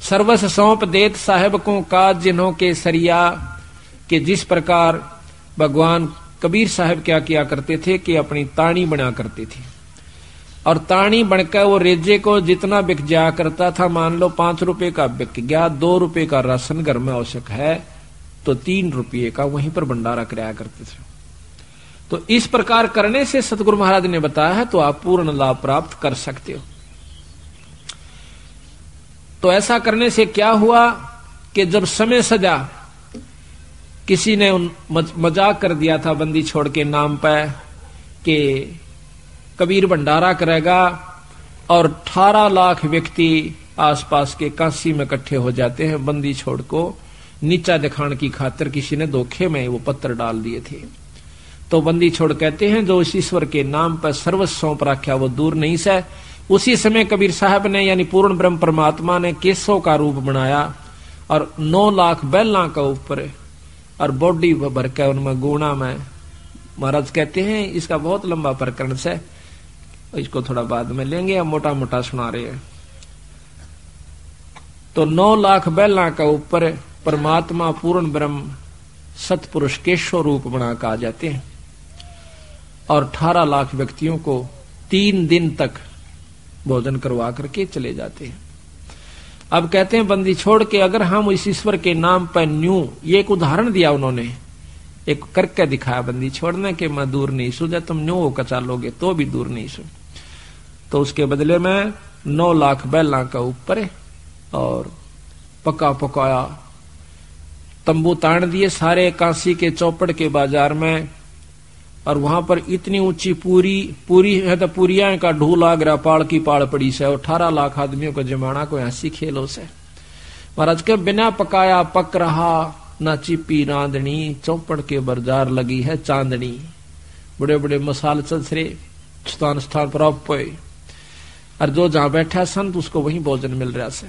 सर्वस सौंप देत साहेब को काज जिन्हों के सरिया के जिस प्रकार भगवान कबीर साहब क्या किया करते थे कि अपनी ताणी बना करते थे। और ताणी बनकर वो रेजे को जितना बिक जाया करता था, मान लो पाँच रुपए का बिक गया, दो रुपए का राशन घर में आवश्यक है तो तीन रुपये का वहीं पर भंडारा कराया करते थे। तो इस प्रकार करने से सतगुरु महाराज ने बताया है तो आप पूर्ण लाभ प्राप्त कर सकते हो। तो ऐसा करने से क्या हुआ कि जब समय सजा किसी ने उन मज़ाक कर दिया था बंदी छोड़ के नाम पर कि कबीर भंडारा करेगा और अठारह लाख व्यक्ति आसपास के काशी में इकट्ठे हो जाते हैं। बंदी छोड़ को नीचा दिखाने की खातिर किसी ने धोखे में वो पत्थर डाल दिए थे। तो बंदी छोड़ कहते हैं, जो इस ईश्वर के नाम पर सर्वस्व सौंप रखा वो दूर नहीं से। उसी समय कबीर साहब ने, यानी पूर्ण ब्रह्म परमात्मा ने केसों का रूप बनाया और नौ लाख बैला का ऊपर और बॉडी भर के उनमें गुणा में। महाराज कहते हैं, इसका बहुत लंबा प्रकरण से। इसको थोड़ा बाद में लेंगे या मोटा मोटा सुना रहे हैं। तो नौ लाख बैला का ऊपर परमात्मा पूर्ण ब्रह्म सतपुरुष केशव रूप बना आ जाते हैं। और अठारह लाख व्यक्तियों को तीन दिन तक भोजन करवा करके चले जाते हैं। अब कहते हैं, बंदी छोड़ के अगर हम इस ईश्वर के नाम पर न्यू, ये एक उदाहरण दिया उन्होंने। एक करके दिखाया, बंदी छोड़ने के मैं दूर नहीं सू, जब तुम न्यू होकर चालोगे तो भी दूर नहीं सू। तो उसके बदले में नौ लाख बैला का ऊपर और पका पकाया, तंबू ताण दिए सारे काशी के चौपड़ के बाज़ार में और वहाँ पर इतनी ऊँची पूरी पूरी है तो पूरिया का ढूल आ गया पाड़ की पाड़ पड़ी से अठारह लाख आदमियों को जमाना को हँसी खेलो से। महाराज के बिना पकाया, पक रहा, ना चिपी रांदनी चौपड़ के बरजार लगी है चांदनी। बड़े बड़े मसाल चलसरे स्थान स्थान पर और जो जहाँ बैठा संत, उसको वही भोजन मिल रहा से।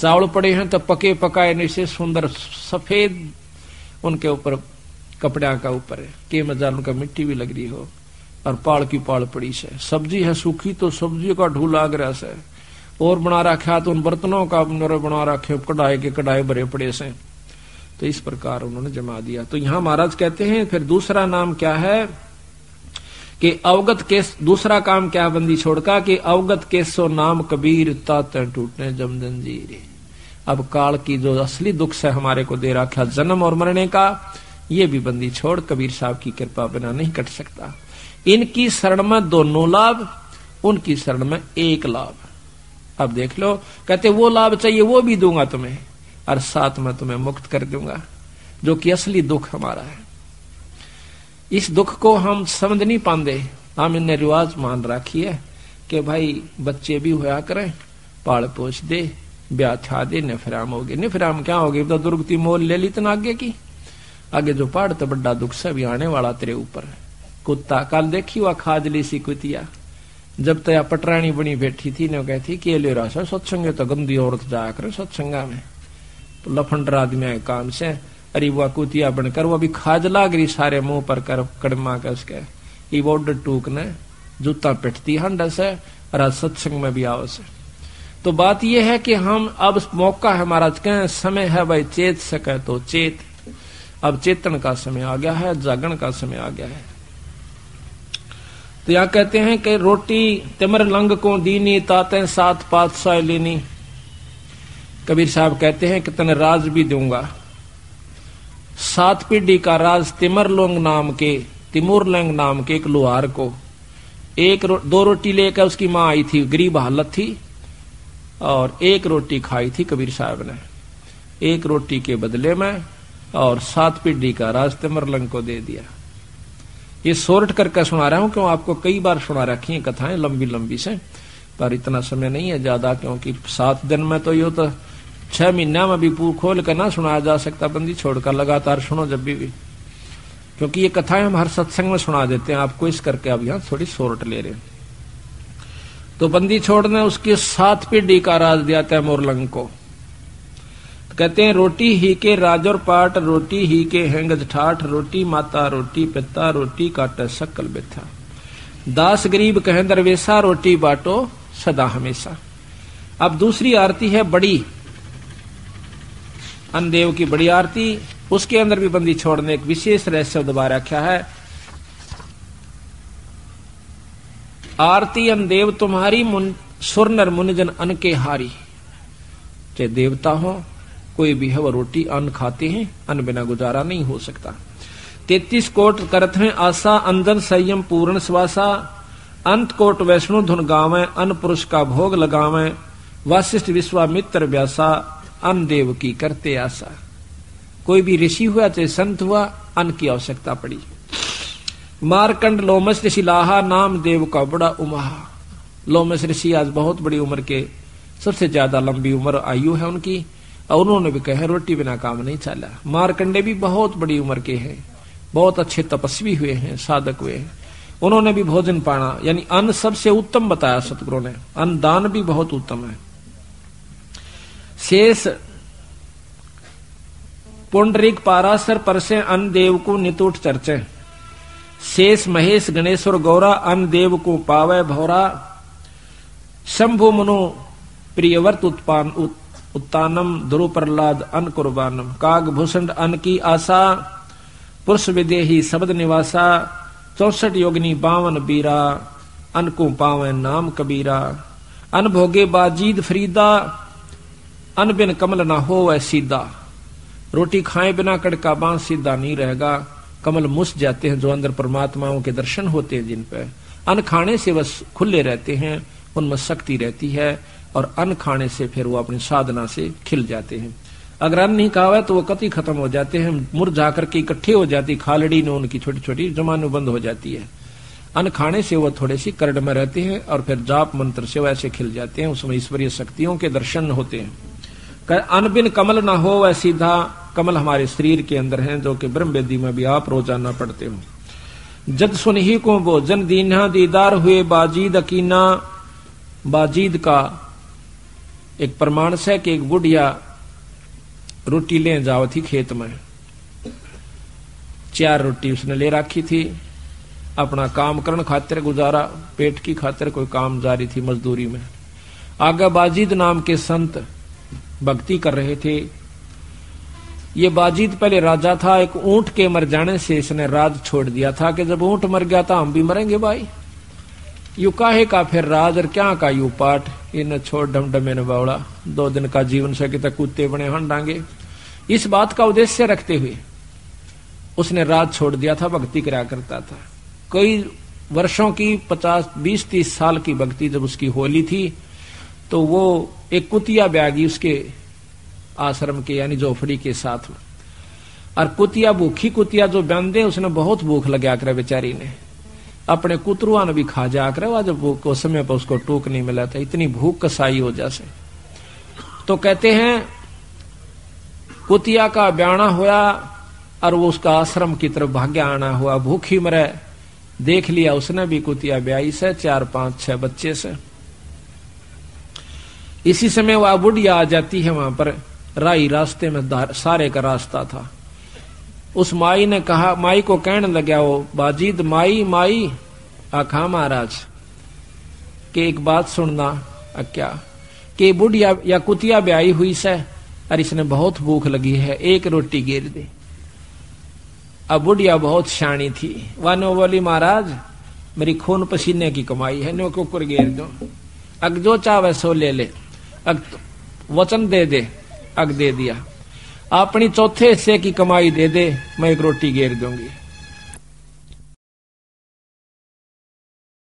चावल पड़े हैं तो पके पकाए नीचे सुंदर, सफ़ेद, उनके ऊपर कपड़ा का ऊपर है, के मज़ा उनका मिट्टी भी लग रही हो, और पाल की पाल पड़ी से। सब्ज़ी है सूखी तो सब्ज़ी का ढूल आग रहा से। और बना रखा तो उन बर्तनों का बना रखे कढ़ाई के कढ़ाई भरे पड़े से। तो इस प्रकार उन्होंने जमा दिया। तो यहाँ महाराज कहते हैं, फिर दूसरा नाम क्या है? कि अवगत केस, दूसरा काम क्या बंदी छोड़का कि अवगत केसो नाम कबीर तात टूटने जम जंजीर। अब काल की जो असली दुख से हमारे को दे रखा जन्म और मरने का ये भी बंदी छोड़, कबीर साहब की कृपा बिना नहीं कट सकता। इनकी शरण में दोनों लाभ, उनकी शरण में एक लाभ। अब देख लो, कहते वो लाभ चाहिए, वो भी दूँगा तुम्हें, और साथ में तुम्हें मुक्त कर दूँगा, जो कि असली दुख हमारा है। इस दुख को हम समझ नहीं पाते हम इन्हें रिवाज मान रखी है कि भाई, बच्चे भी होया करें, पाल पोछ दे, ब्याह छा दे, निफराम होगी निफराम क्या होगी तो दुर्गति मोल ले ली तना आगे की। आगे जो पहाड़ तो बड़ा दुख से भी आने वाला तेरे ऊपर है। कुत्ता, कल देखी हुआ खाजली सी कुतिया, जब तया पटरानी बनी बैठी थी, ने कहती कि ले रहा सत्संग तो गंदी औरत जाया सत्संगा में। तो लफंडर आदमी आए काम से, अरे वो कुतिया बनकर वो अभी खाज लाग रही सारे मुँह पर कर, कड़मा के। उसके ये बॉर्डर टूक ने जूता पिटती हंड से, और सत्संग में भी आओ से। तो बात यह है कि हम, अब मौका है महाराज, कहें, समय है भाई, चेत सके तो चेत। अब चेतन का समय आ गया है जागरण का समय आ गया है। तो यहाँ कहते हैं कि रोटी तिमर लंग को दीनी ताते सात पात सौ लेनी। कबीर साहब कहते हैं कि तने राज भी दूँगा। सात पीढ़ी का राज तिमर लोंग नाम के तिमुर लंग नाम के एक लोहार को। एक रो, दो रोटी लेकर उसकी माँ आई थी गरीब हालत थी और एक रोटी खाई थी कबीर साहब ने। एक रोटी के बदले में और सात पीढ़ी का राज तिमर लंग को दे दिया। ये सोर्ट करके सुना रहा हूँ क्यों आपको कई बार सुना रखी है कथाएँ लंबी लंबी से। पर इतना समय नहीं है ज़्यादा क्योंकि सात दिन में तो यो तो छह महीना में भी खोल कर ना सुनाया जा सकता बंदी छोड़कर लगातार सुनो जब भी, भी। क्योंकि ये कथाएँ हम हर सत्संग में सुना देते हैं आपको इस करके अब यहाँ थोड़ी सोरट ले रहे हैं। तो बंदी छोड़ने उसकी सात पीढ़ी का राज दिया लंग को। कहते हैं, रोटी ही के राजर पाट, रोटी ही के हैंगज ठाठ, रोटी माता, रोटी पिता, रोटी काटे सकल बिथा। दास गरीब कहें दरवेशा, रोटी बाटो सदा हमेशा। अब दूसरी आरती है बड़ी। अनदेव की बड़ी आरती, उसके अंदर भी बंदी छोड़ने एक विशेष रहस्य दबा रखा है। आरती, अनदेव तुम्हारी मुन सुर नर मुनिजन अन के हारी। चाहे देवता हो कोई भी है वो रोटी अन्न खाते हैं, अन्न बिना गुजारा नहीं हो सकता। तैतीस कोट करत हैं आशा अंदर संयम पूर्ण स्वासा, अंत कोट वैष्णु धुन गावे, अन्न पुरुष का भोग लगावे वशिष्ठ विश्वामित्र व्यासा, अन्न देव की करते आशा कोई भी ऋषि हुआ, चाहे संत हुआ, अन्न की आवश्यकता पड़ी। मारकंड लोमस ऋषि लाहा, नाम देव का बड़ा उमहा। लोमस ऋषि आज बहुत बड़ी उम्र के, सबसे ज़्यादा लंबी उम्र आयु है उनकी। और उन्होंने भी कहा रोटी बिना काम नहीं चला। मारकंडे भी बहुत बड़ी उम्र के हैं बहुत अच्छे तपस्वी हुए हैं साधक हुए हैं। उन्होंने भी भोजन पाना यानी अन्न सबसे उत्तम बताया सतगुरु ने। अन्न दान भी बहुत उत्तम है। शेष पुंडरिक पारासर परसे अन्न देव को नितुट चर्चे। शेष महेश गणेश्वर गौरा अन्न देव को पावे भौरा। शंभु मनु प्रियवर्त उत्पान उत, उत्तानम ध्रुव प्रहलाद अन कुर्बानम। काग भूषण अन की आशा, पुरुष विदेही शब्द निवासा, चौसठ योगनी बावन बीरा, अन को पावे नाम कबीरा। अन भोगे बाजीद फरीदा, अन बिन कमल ना हो वह सीधा। रोटी खाए बिना कड़का बाँस सीधा नहीं रहेगा। कमल मुस जाते हैं जो अंदर परमात्माओं के दर्शन होते हैं जिन पे। अन खाने से वह खुले रहते हैं, उनमें शक्ति रहती है। और अन्न खाने से फिर वो अपनी साधना से खिल जाते हैं। अगर अन्न नहीं खावा तो वो कति खत्म हो जाते हैं। मुर जाकर के इकट्ठे हो जाती, खालड़ी में उनकी छोटी छोटी जमानु बंद हो जाती है। अन्न खाने से वो थोड़े सी करड में रहते हैं और फिर जाप मंत्र से वैसे खिल जाते हैं। उसमें ईश्वरीय शक्तियों के दर्शन होते हैं। अन्न बिन कमल ना हो, वह सीधा कमल हमारे शरीर के अंदर है, जो कि ब्रह्म वेदी में भी आप रोज़ाना पढ़ते हो। जद सुन ही को जन दीना दीदार हुए बाजीद अकीना, बाजीद का एक प्रमाण से कि एक बुढ़िया रोटी ले जाओ थी खेत में। चार रोटी उसने ले रखी थी। अपना काम करण खातिर गुजारा, पेट की खातिर कोई काम जारी थी मजदूरी में। आगे बाजीद नाम के संत भक्ति कर रहे थे। ये बाजीद पहले राजा था, एक ऊँट के मर जाने से इसने राज छोड़ दिया था कि जब ऊँट मर गया था, हम भी मरेंगे भाई। यू काहे का फिर राज और क्या का यू पाठ? इन छोड़ डम डमे ने बावड़ा दो दिन का जीवन से कि कुत्ते बने हन डांगे। इस बात का उद्देश्य रखते हुए उसने राज छोड़ दिया था, भक्ति करा करता था। कई वर्षों की, पचास, बीस, तीस साल की भक्ति जब उसकी होली थी तो वो एक कुतिया ब्यागी उसके आश्रम के, यानी जोफड़ी के साथ। में और कुतिया, भूखी कुतिया जो बंदे, उसने बहुत भूख लगा कर, बेचारी ने। अपने कुतरुआ ने भी खा जा कर समय पर उसको टूक नहीं मिला था, इतनी भूख कसाई हो जैसे तो कहते हैं, कुतिया का ब्याणा हुआ और वो उसका आश्रम की तरफ़ भाग्य आना हुआ, भूखी मरे। देख लिया उसने भी कुतिया ब्याई से, चार, पाँच, छह बच्चे से। इसी समय वह बुढ़िया आ जाती है वहाँ पर, राई रास्ते में सारे का रास्ता था। उस माई ने कहा, माई को कहने लगा वो, बाजीद, माई माई, आखा महाराज, के एक बात सुनना क्या कि बुढ़िया या कुतिया ब्याई हुई से, और इसने बहुत भूख लगी है, एक रोटी गिर दे। अब बुढ़िया बहुत शानी थी। वानो बोली, महाराज, मेरी खून पसीने की कमाई है नो कुकर गेर दो। अग जो चाहे सो ले ले। अग वचन दे दे, अग दे दिया। अपनी चौथे हिस्से की कमाई दे दे मैं एक रोटी गेर दूँगी